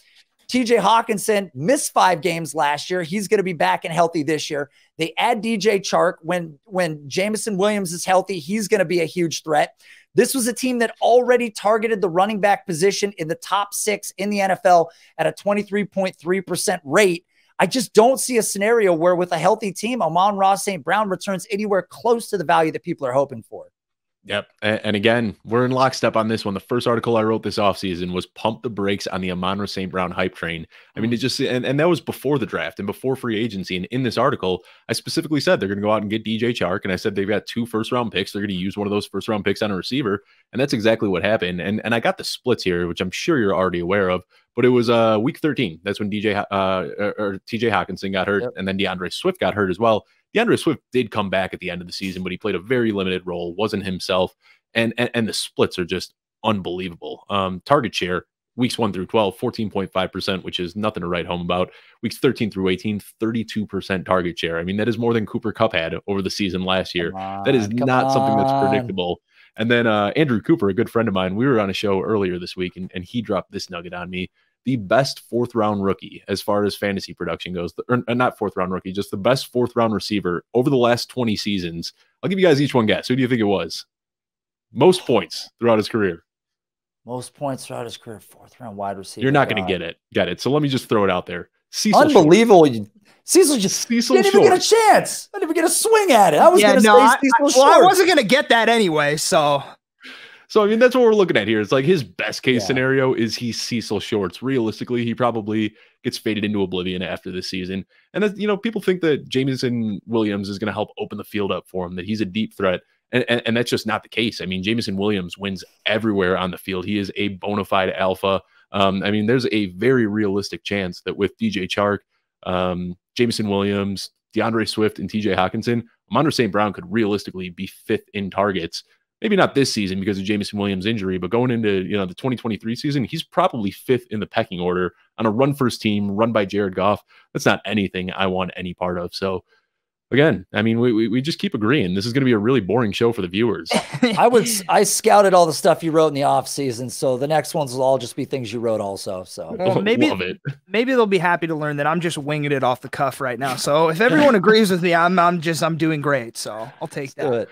TJ Hockenson missed five games last year. He's going to be back and healthy this year. They add DJ Chark when when Jameson Williams is healthy. He's going to be a huge threat. This was a team that already targeted the running back position in the top six in the NFL at a 23.3% rate. I just don't see a scenario where, with a healthy team, Amon-Ra St. Brown returns anywhere close to the value that people are hoping for. Yep. And, again, we're in lockstep on this one. The first article I wrote this offseason was pump the brakes on the Amon-Ra St. Brown hype train. I mean, it just, and, and that was before the draft and before free agency. And in this article, I specifically said they're going to go out and get DJ Chark. And I said they've got two first round picks. They're going to use one of those first round picks on a receiver. And that's exactly what happened. And, and I got the splits here, which I'm sure you're already aware of. But it was uh, week 13. That's when DJ uh, or, or TJ Hockenson got hurt. Yep. And then D'Andre Swift got hurt as well. D'Andre Swift did come back at the end of the season, but he played a very limited role, wasn't himself and and, and the splits are just unbelievable. Um, target share weeks 1 through 12 14.5% which is nothing to write home about. Weeks 13 through 18 32% target share. I mean that is more than Cooper Kupp had over the season last year. On, that is not on. something that's predictable. And then uh, andrew cooper a good friend of mine we were on a show earlier this week and, and he dropped this nugget on me the best fourth round rookie as far as fantasy production goes or uh, not fourth round rookie just the best fourth round receiver over the last 20 seasons i'll give you guys each one guess who do you think it was most points throughout his career. Most points throughout his career, fourth round wide receiver. You're not going to get it. Get it. So let me just throw it out there. Cecil Unbelievable. Short. Cecil just Cecil didn't Short. even get a chance. I didn't even get a swing at it. I was yeah, going to no, say I, Cecil I, well, I wasn't going to get that anyway. So, so I mean, that's what we're looking at here. It's like his best case yeah. scenario is he Cecil Shorts. Realistically, he probably gets faded into oblivion after this season. And that, you know, people think that Jameson Williams is going to help open the field up for him. That he's a deep threat. And, and, and, that's just not the case. I mean, Jameson Williams wins everywhere on the field. He is a bona fide alpha. Um, I mean, there's a very realistic chance that with DJ Chark, um, Jameson Williams, D'Andre Swift and TJ Hockenson, Amon St. Brown could realistically be fifth in targets. Maybe not this season because of Jameson Williams' injury, but going into you know the 2023 season, he's probably fifth in the pecking order on a run first team run by Jared Goff. That's not anything I want any part of. So again, I mean, we, we, we just keep agreeing. This is going to be a really boring show for the viewers. I would, I scouted all the stuff you wrote in the off season. So the next ones will all just be things you wrote also. So well, oh, maybe, maybe they'll be happy to learn that I'm just winging it off the cuff right now. So if everyone agrees with me, I'm, I'm just, I'm doing great. So I'll take that.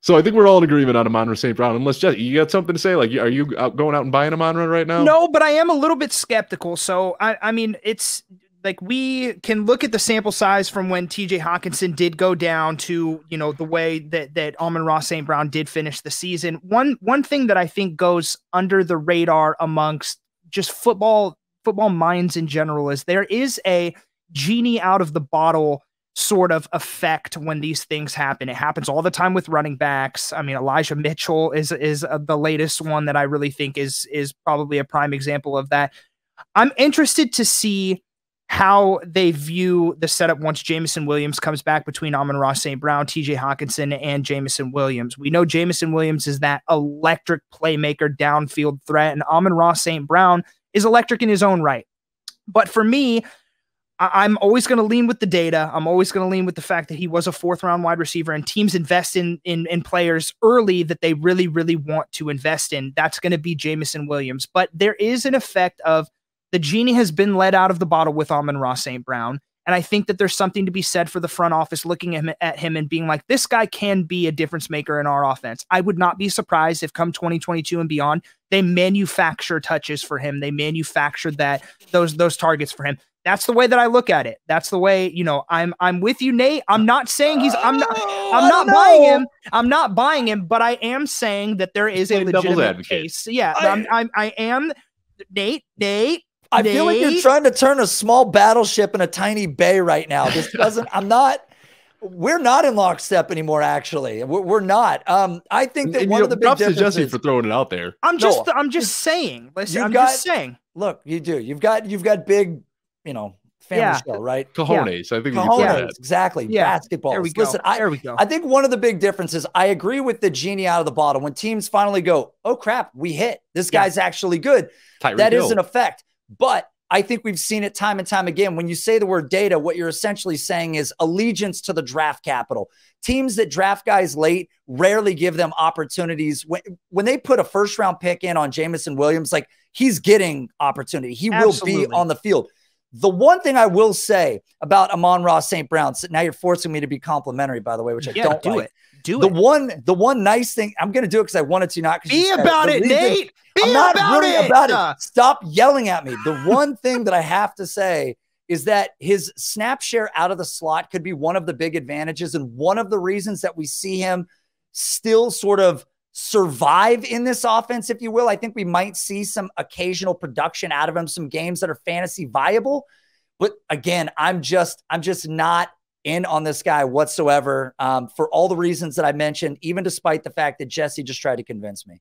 So I think we're all in agreement on Amon St. Brown. Unless Jesse, you got something to say? Like, are you out going out and buying Amon right now? No, but I am a little bit skeptical. So I, I mean, it's like we can look at the sample size from when TJ Hockenson did go down to, you know, the way that that Amon-Ra St. Brown did finish the season. One one thing that I think goes under the radar amongst just football football minds in general is there is a genie out of the bottle sort of effect when these things happen. It happens all the time with running backs. I mean, Elijah Mitchell is is uh, the latest one that I really think is is probably a prime example of that. I'm interested to see how they view the setup once Jameson Williams comes back between Amon-Ra St. Brown, TJ Hockenson, and Jameson Williams. We know Jameson Williams is that electric playmaker downfield threat, and Amon-Ra St. Brown is electric in his own right. But for me, I- am always going to lean with the data. I'm always going to lean with the fact that he was a fourth round wide receiver, and teams invest in, in in players early that they really, really want to invest in. That's going to be Jameson Williams. But there is an effect of the genie has been let out of the bottle with Amon-Ra St. Brown. And I think that there's something to be said for the front office looking at him, at him and being like, this guy can be a difference maker in our offense. I would not be surprised if come 2022 and beyond, they manufacture touches for him. They manufacture that those those targets for him. That's the way that I look at it. That's the way, you know, I'm I'm with you, Nate. I'm not saying he's I'm not oh, I'm not buying him. I'm not buying him, but I am saying that there is a legitimate case. Yeah, I, I'm, I'm I am Nate, Nate, I Nate? feel like you're trying to turn a small battleship in a tiny bay right now. This doesn't, I'm not, we're not in lockstep anymore, actually. We're, we're not. Um, I think that and, one of the big differences. Jesse for throwing it out there. I'm just, no, I'm just saying. Listen, I'm got, just saying. Look, you do. You've got, you've got big, you know, family yeah. show, right? Cojones. Yeah. I think Cojones, exactly. Yeah. Basketball. There we go. Listen, I, there we go. I think one of the big differences, I agree with the genie out of the bottle. When teams finally go, oh crap, we hit. This guy's yeah. actually good. Tyreek that Hill. is an effect. But I think we've seen it time and time again. When you say the word data, what you're essentially saying is allegiance to the draft capital. Teams that draft guys late rarely give them opportunities. When, when they put a first round pick in on Jameson Williams, like he's getting opportunity, he Absolutely. will be on the field. The one thing I will say about Amon-Ra St. Brown, so now you're forcing me to be complimentary, by the way, which I yeah, don't do like. it. Do the it. one, the one nice thing I'm going to do it because I wanted to, not be about it, Nate. Be I'm not about really it. about it. Uh. Stop yelling at me. The one thing that I have to say is that his snap share out of the slot could be one of the big advantages and one of the reasons that we see him still sort of survive in this offense, if you will. I think we might see some occasional production out of him, some games that are fantasy viable. But again, I'm just, I'm just not in on this guy whatsoever um, for all the reasons that I mentioned, even despite the fact that Jesse just tried to convince me.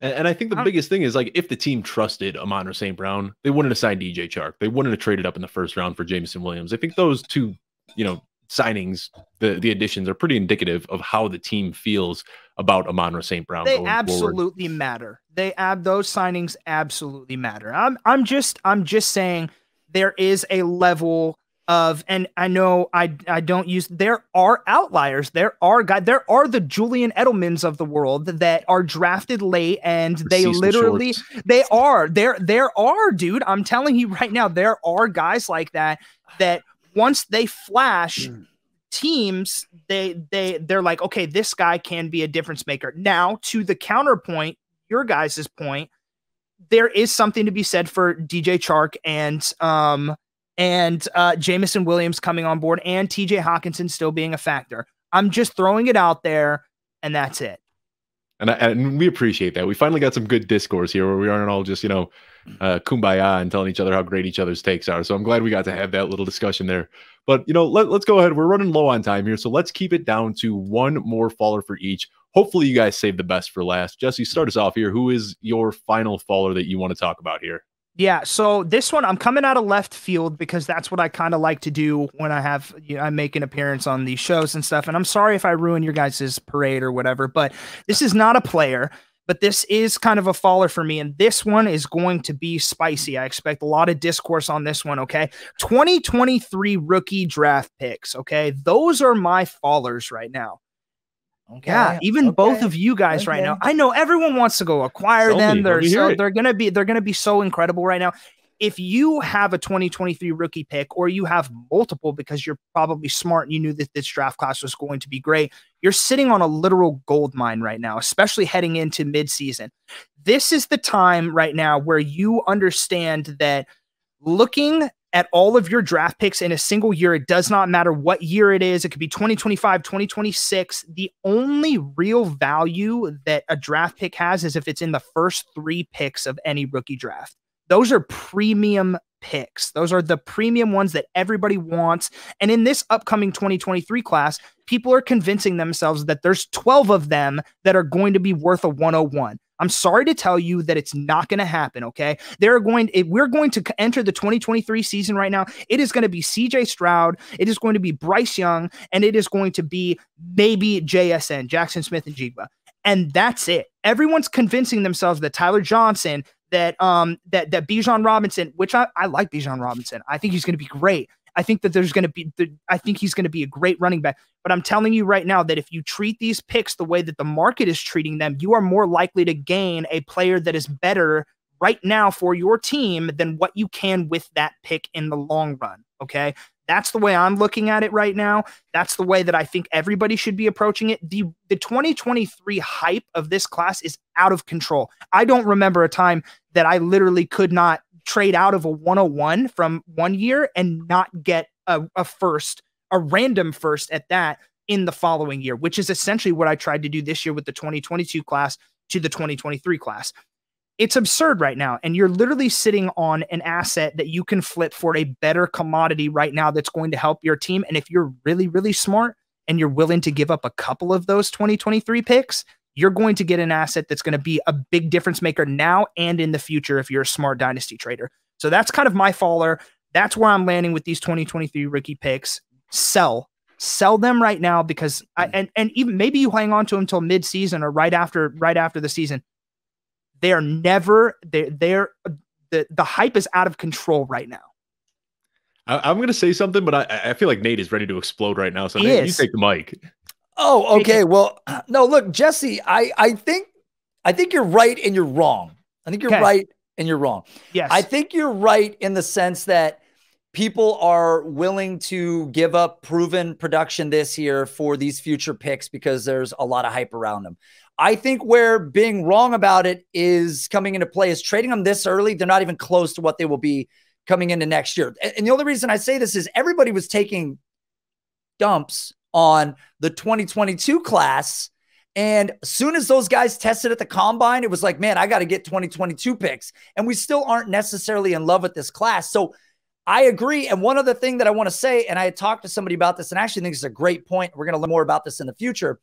And, and I think the biggest thing is like if the team trusted Amon St. Brown, they wouldn't have signed DJ Chark. They wouldn't have traded up in the first round for Jameson Williams. I think those two, you know, signings, the the additions are pretty indicative of how the team feels about Amon St. Brown. They absolutely forward. matter. They add those signings absolutely matter. I'm I'm just I'm just saying there is a level of and I know I I don't use there are outliers. There are guys there are the Julian Edelmans of the world that are drafted late and they literally they are there there are dude I'm telling you right now there are guys like that that once they flash mm. teams they they they're like okay this guy can be a difference maker. Now to the counterpoint your guys's point there is something to be said for DJ Chark and um and uh, Jameson Williams coming on board and TJ Hockenson still being a factor. I'm just throwing it out there, and that's it. And, I, and we appreciate that. We finally got some good discourse here where we aren't all just, you know, uh, kumbaya and telling each other how great each other's takes are. So I'm glad we got to have that little discussion there. But, you know, let, let's go ahead. We're running low on time here. So let's keep it down to one more faller for each. Hopefully, you guys save the best for last. Jesse, start us off here. Who is your final faller that you want to talk about here? Yeah, so this one I'm coming out of left field because that's what I kind of like to do when I have you know, I make an appearance on these shows and stuff. And I'm sorry if I ruin your guys' parade or whatever, but this is not a player, but this is kind of a faller for me. And this one is going to be spicy. I expect a lot of discourse on this one. Okay, 2023 rookie draft picks. Okay, those are my fallers right now. Okay. Yeah, even okay. both of you guys okay. right now. I know everyone wants to go acquire Tell them. Me. They're so, they're gonna be they're gonna be so incredible right now. If you have a 2023 rookie pick or you have multiple because you're probably smart and you knew that this draft class was going to be great, you're sitting on a literal gold mine right now, especially heading into midseason. This is the time right now where you understand that looking at all of your draft picks in a single year. It does not matter what year it is. It could be 2025, 2026. The only real value that a draft pick has is if it's in the first three picks of any rookie draft. Those are premium picks. Those are the premium ones that everybody wants. And in this upcoming 2023 class, people are convincing themselves that there's 12 of them that are going to be worth a 101. I'm sorry to tell you that it's not going to happen. Okay. They're going, if we're going to enter the 2023 season right now, it is going to be CJ Stroud, it is going to be Bryce Young, and it is going to be maybe JSN, Jackson Smith-Njigba. And that's it. Everyone's convincing themselves that Tyler Johnson, that um that that Bijan Robinson, which I, I like Bijan Robinson. I think he's going to be great. I think that there's going to be, the, I think he's going to be a great running back. But I'm telling you right now that if you treat these picks the way that the market is treating them, you are more likely to gain a player that is better right now for your team than what you can with that pick in the long run. Okay. That's the way I'm looking at it right now. That's the way that I think everybody should be approaching it. The the 2023 hype of this class is out of control. I don't remember a time that I literally could not trade out of a 101 from one year and not get a, a first, a random first at that in the following year, which is essentially what I tried to do this year with the 2022 class to the 2023 class. It's absurd right now. And you're literally sitting on an asset that you can flip for a better commodity right now that's going to help your team. And if you're really, really smart and you're willing to give up a couple of those 2023 picks, you're going to get an asset that's going to be a big difference maker now and in the future if you're a smart dynasty trader. So that's kind of my faller. That's where I'm landing with these 2023 rookie picks. Sell, sell them right now because I, and and even maybe you hang on to them until mid-season or right after right after the season. They're never they're they're the the hype is out of control right now. I, am going to say something, but I, I feel like Nate is ready to explode right now. So Nate, you take the mic. Oh, okay. Well, no, look, Jesse, I, I think I think you're right and you're wrong. I think you're okay. right and you're wrong. Yes. I think you're right in the sense that people are willing to give up proven production this year for these future picks because there's a lot of hype around them. I think where being wrong about it is coming into play is trading them this early. They're not even close to what they will be coming into next year. And the only reason I say this is everybody was taking dumps on the 2022 class. And as soon as those guys tested at the combine, it was like, man, I got to get 2022 picks. And we still aren't necessarily in love with this class. So I agree. And one other thing that I want to say, and I talked to somebody about this, and I actually think it's a great point. We're going to learn more about this in the future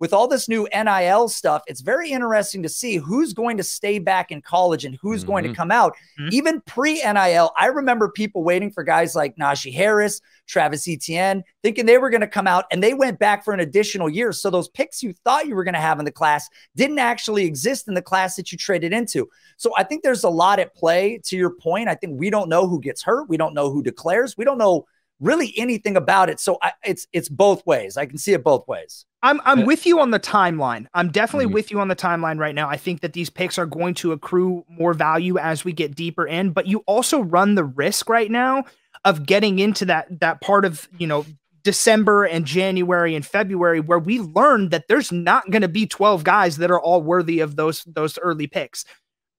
with all this new NIL stuff, it's very interesting to see who's going to stay back in college and who's mm-hmm. going to mm-hmm. come out. Mm-hmm. Even pre NIL, I remember people waiting for guys like Najee Harris, Travis Etienne, thinking they were going to come out and they went back for an additional year. So those picks you thought you were going to have in the class didn't actually exist in the class that you traded into. So I think there's a lot at play to your point. I think we don't know who gets hurt. We don't know who declares. We don't know really anything about it. So I, it's it's both ways. I can see it both ways. I'm I'm with you on the timeline. I'm definitely mm-hmm. with you on the timeline right now. I think that these picks are going to accrue more value as we get deeper in, but you also run the risk right now of getting into that that part of, you know, December and January and February where we learned that there's not going to be 12 guys that are all worthy of those those early picks.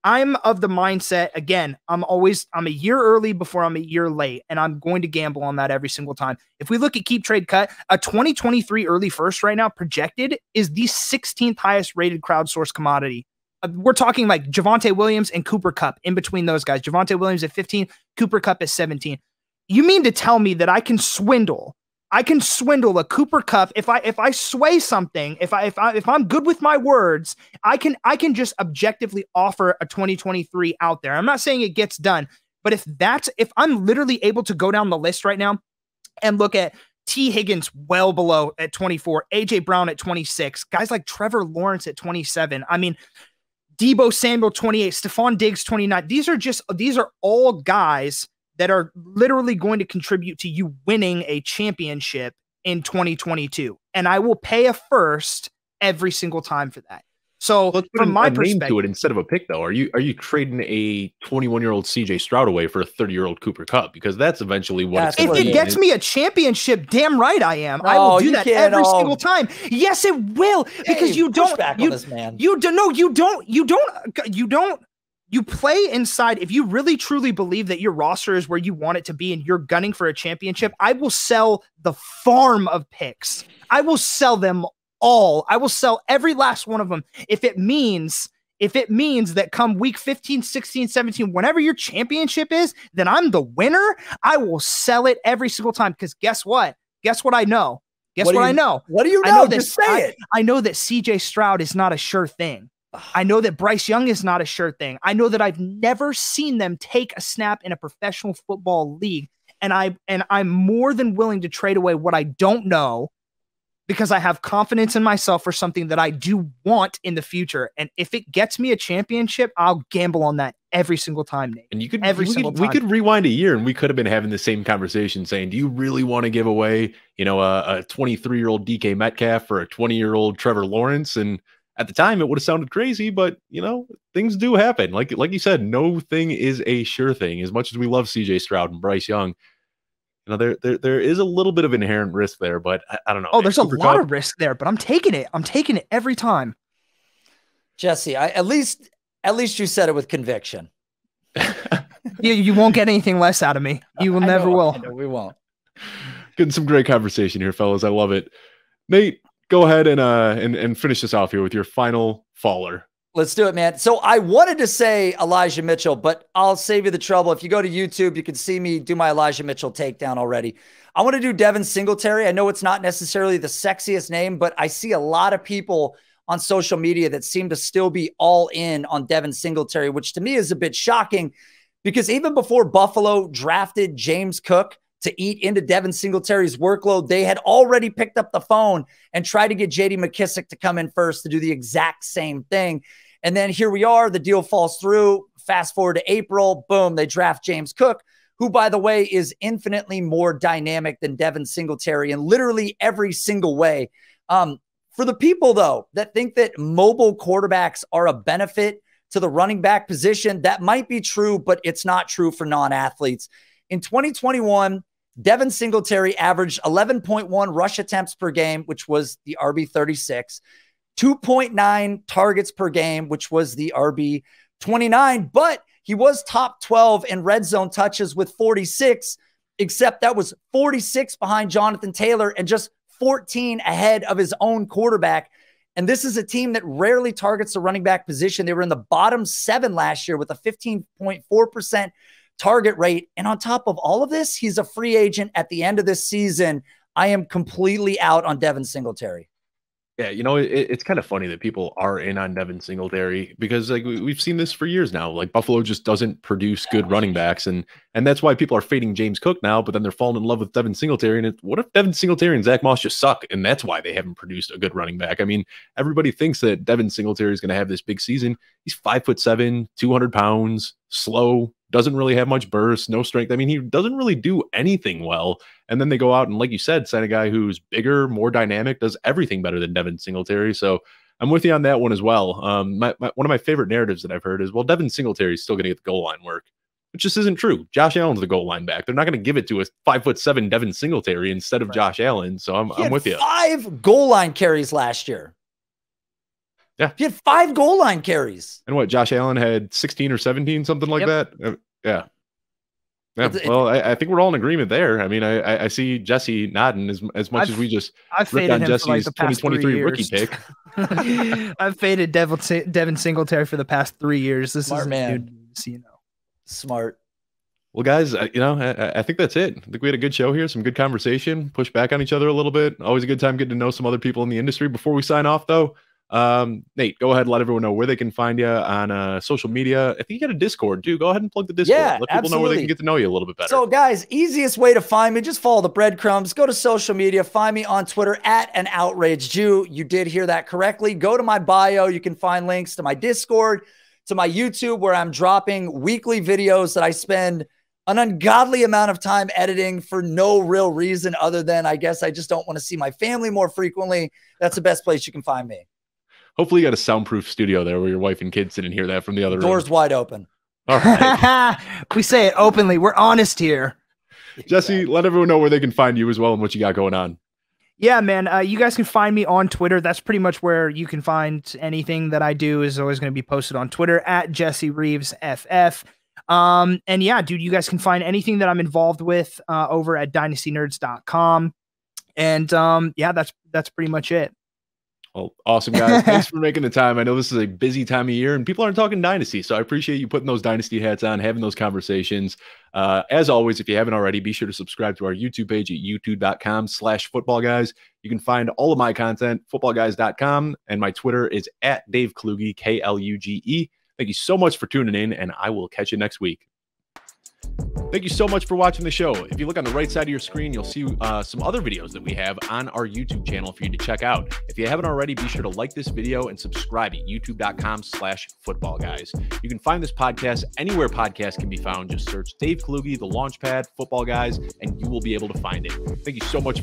I'm of the mindset again, I'm always I'm a year early before I'm a year late and I'm going to gamble on that every single time. If we look at keep trade cut, a 2023 early first right now projected is the 16th highest rated crowdsource commodity. Uh, we're talking like Javonte Williams and Cooper Kupp in between those guys. Javonte Williams at 15, Cooper Kupp at 17. You mean to tell me that I can swindle I can swindle a Cooper Kupp if I if I sway something, if I if I if I'm good with my words, I can I can just objectively offer a 2023 out there. I'm not saying it gets done, but if that's if I'm literally able to go down the list right now and look at T. Higgins well below at 24, AJ Brown at 26, guys like Trevor Lawrence at 27. I mean, Deebo Samuel 28, Stefon Diggs 29. These are just these are all guys that are literally going to contribute to you winning a championship in 2022. And I will pay a first every single time for that. So Let's put from a, my a name perspective, to it instead of a pick, though. Are you are you trading a 21 year old CJ Stroud away for a 30 year old Cooper Kupp? Because that's eventually what That's it's if it gets And me a championship, damn right I am. I will do that every um, single time. Yes, it will because Hey, you don't back you, on this man. you don't know you don't you don't you don't you play inside if you really truly believe that your roster is where you want it to be and you're gunning for a championship i will sell the farm of picks. I will sell them all. I will sell every last one of them. If it means if it means that come week 15 16 17 whenever your championship is then i'm the winner i will sell it every single time. Because guess what? Guess what i know? Guess What what, do i know? What do you I know? know? that Just say I- it. I know that CJ Stroud is not a sure thing. I know that Bryce Young is not a sure thing. I know that I've never seen them take a snap in a professional football league. And I and I'm more than willing to trade away what I don't know because I have confidence in myself for something that I do want in the future. And if it gets me a championship, I'll gamble on that every single time, Nate. And you could Every we single could, we could rewind a year and we could have been having the same conversation saying, do you really want to give away, you know, a, a 23 year old DK Metcalf for a 20 year old Trevor Lawrence? And at the time it would have sounded crazy, but you know, things do happen. Like like you said, no thing is a sure thing. As much as we love CJ Stroud and Bryce Young, you know, there there there is a little bit of inherent risk there, but I, I don't know. Oh, man. there's a lot Kupp- of risk there, but I'm taking it. I'm taking it every time. Jesse, I, at least at least you said it with conviction. You, you won't get anything less out of me. You will I never know, will. We won't. Getting some great conversation here, fellas. I love it. Nate, go ahead and uh and, and finish this off here with your final faller. Let's do it, man. So I wanted to say Elijah Mitchell, but I'll save you the trouble. If you go to YouTube, you can see me do my Elijah Mitchell takedown already. I want to do Devin Singletary. I know it's not necessarily the sexiest name, but I see a lot of people on social media that seem to still be all in on Devin Singletary, which to me is a bit shocking because even before Buffalo drafted James Cook to eat into Devin Singletary's workload, they had already picked up the phone and tried to get JD McKissic to come in first to do the exact same thing. And then here we are, the deal falls through. Fast forward to April, boom, they draft James Cook, who, by the way, is infinitely more dynamic than Devin Singletary in literally every single way. Um, for the people, though, that think that mobile quarterbacks are a benefit to the running back position, that might be true, but it's not true for non athletes. In 2021, Devin Singletary averaged 11.1 rush attempts per game, which was the RB 36, 2.9 targets per game, which was the RB 29, but he was top 12 in red zone touches with 46, except that was 46 behind Jonathan Taylor and just 14 ahead of his own quarterback. And this is a team that rarely targets the running back position. They were in the bottom seven last year with a 15.4% target rate. And on top of all of this, he's a free agent at the end of this season. I am completely out on Devin Singletary. Yeah, you know, it, it's kind of funny that people are in on Devin Singletary because like we, we've seen this for years now. Like Buffalo just doesn't produce good running backs, and and that's why people are fading James Cook now. But then they're falling in love with Devin Singletary. And it, what if Devin Singletary and Zack Moss just suck, and that's why they haven't produced a good running back? I mean, everybody thinks that Devin Singletary is going to have this big season. He's five foot seven, two hundred pounds, slow, doesn't really have much burst, no strength. I mean, he doesn't really do anything well. And then they go out and, like you said, sign a guy who's bigger, more dynamic, does everything better than Devin Singletary. So I'm with you on that one as well. Um, my, my, one of my favorite narratives that I've heard is, well, Devin Singletary is still going to get the goal line work, which just isn't true. Josh Allen's the goal line back. They're not going to give it to a five foot seven Devin Singletary instead of Right. Josh Allen. So I'm, He I'm had with you. Five goal line carries last year. Yeah. He had five goal line carries. And what Josh Allen had 16 or 17, something like that. Uh, yeah. Yeah, It's- well, I, I think we're all in agreement there. I mean, I I, I see Jesse nodding as as much I've- as we just I've ripped faded on him for like Jesse's 2023 rookie pick. I've faded Devil, Devin Singletary for the past three years. This Smart is man. new news, you know. Smart. Well, guys, you know, I, I, think that's it. I think we had a good show here, some good conversation, push back on each other a little bit. Always a good time getting to know some other people in the industry. Before we sign off, though, um, Nate, go ahead, let everyone know where they can find you on uh, social media. I think you got a Discord too. Go ahead and plug the Discord. Yeah, let people absolutely. know where they can get to know you a little bit better. So, guys, easiest way to find me, just follow the breadcrumbs. Go to social media. Find me on Twitter at an outraged Jew. You did hear that correctly. Go to my bio. You can find links to my Discord, to my YouTube, where I'm dropping weekly videos that I spend an ungodly amount of time editing for no real reason other than I guess I just don't want to see my family more frequently. That's the best place you can find me. Hopefully, you got a soundproof studio there where your wife and kids didn't hear that from the other Doors room. wide open. All right. we say it openly. We're honest here. Jesse, let everyone know where they can find you as well and what you got going on. Yeah, man. Uh, you guys can find me on Twitter. That's pretty much where you can find anything that I do is always going to be posted on Twitter at Jesse Reeves FF. Um, and yeah, dude, you guys can find anything that I'm involved with uh, over at dynastynerds.com. And um, yeah, that's that's pretty much it. Well, awesome guys. Thanks for making the time. I know this is a busy time of year and people aren't talking dynasty. So I appreciate you putting those dynasty hats on, having those conversations. Uh, as always, if you haven't already, be sure to subscribe to our YouTube page at youtube.com slash football guys. You can find all of my content, footballguys.com, and my Twitter is at Dave Kluge, K L U G E. Thank you so much for tuning in, and I will catch you next week. Thank you so much for watching the show. If you look on the right side of your screen, you'll see uh, some other videos that we have on our YouTube channel for you to check out. If you haven't already, be sure to like this video and subscribe at youtube.com slash football guys. You can find this podcast anywhere podcasts can be found. Just search Dave Kluge, the Launchpad, Football Guys, and you will be able to find it. Thank you so much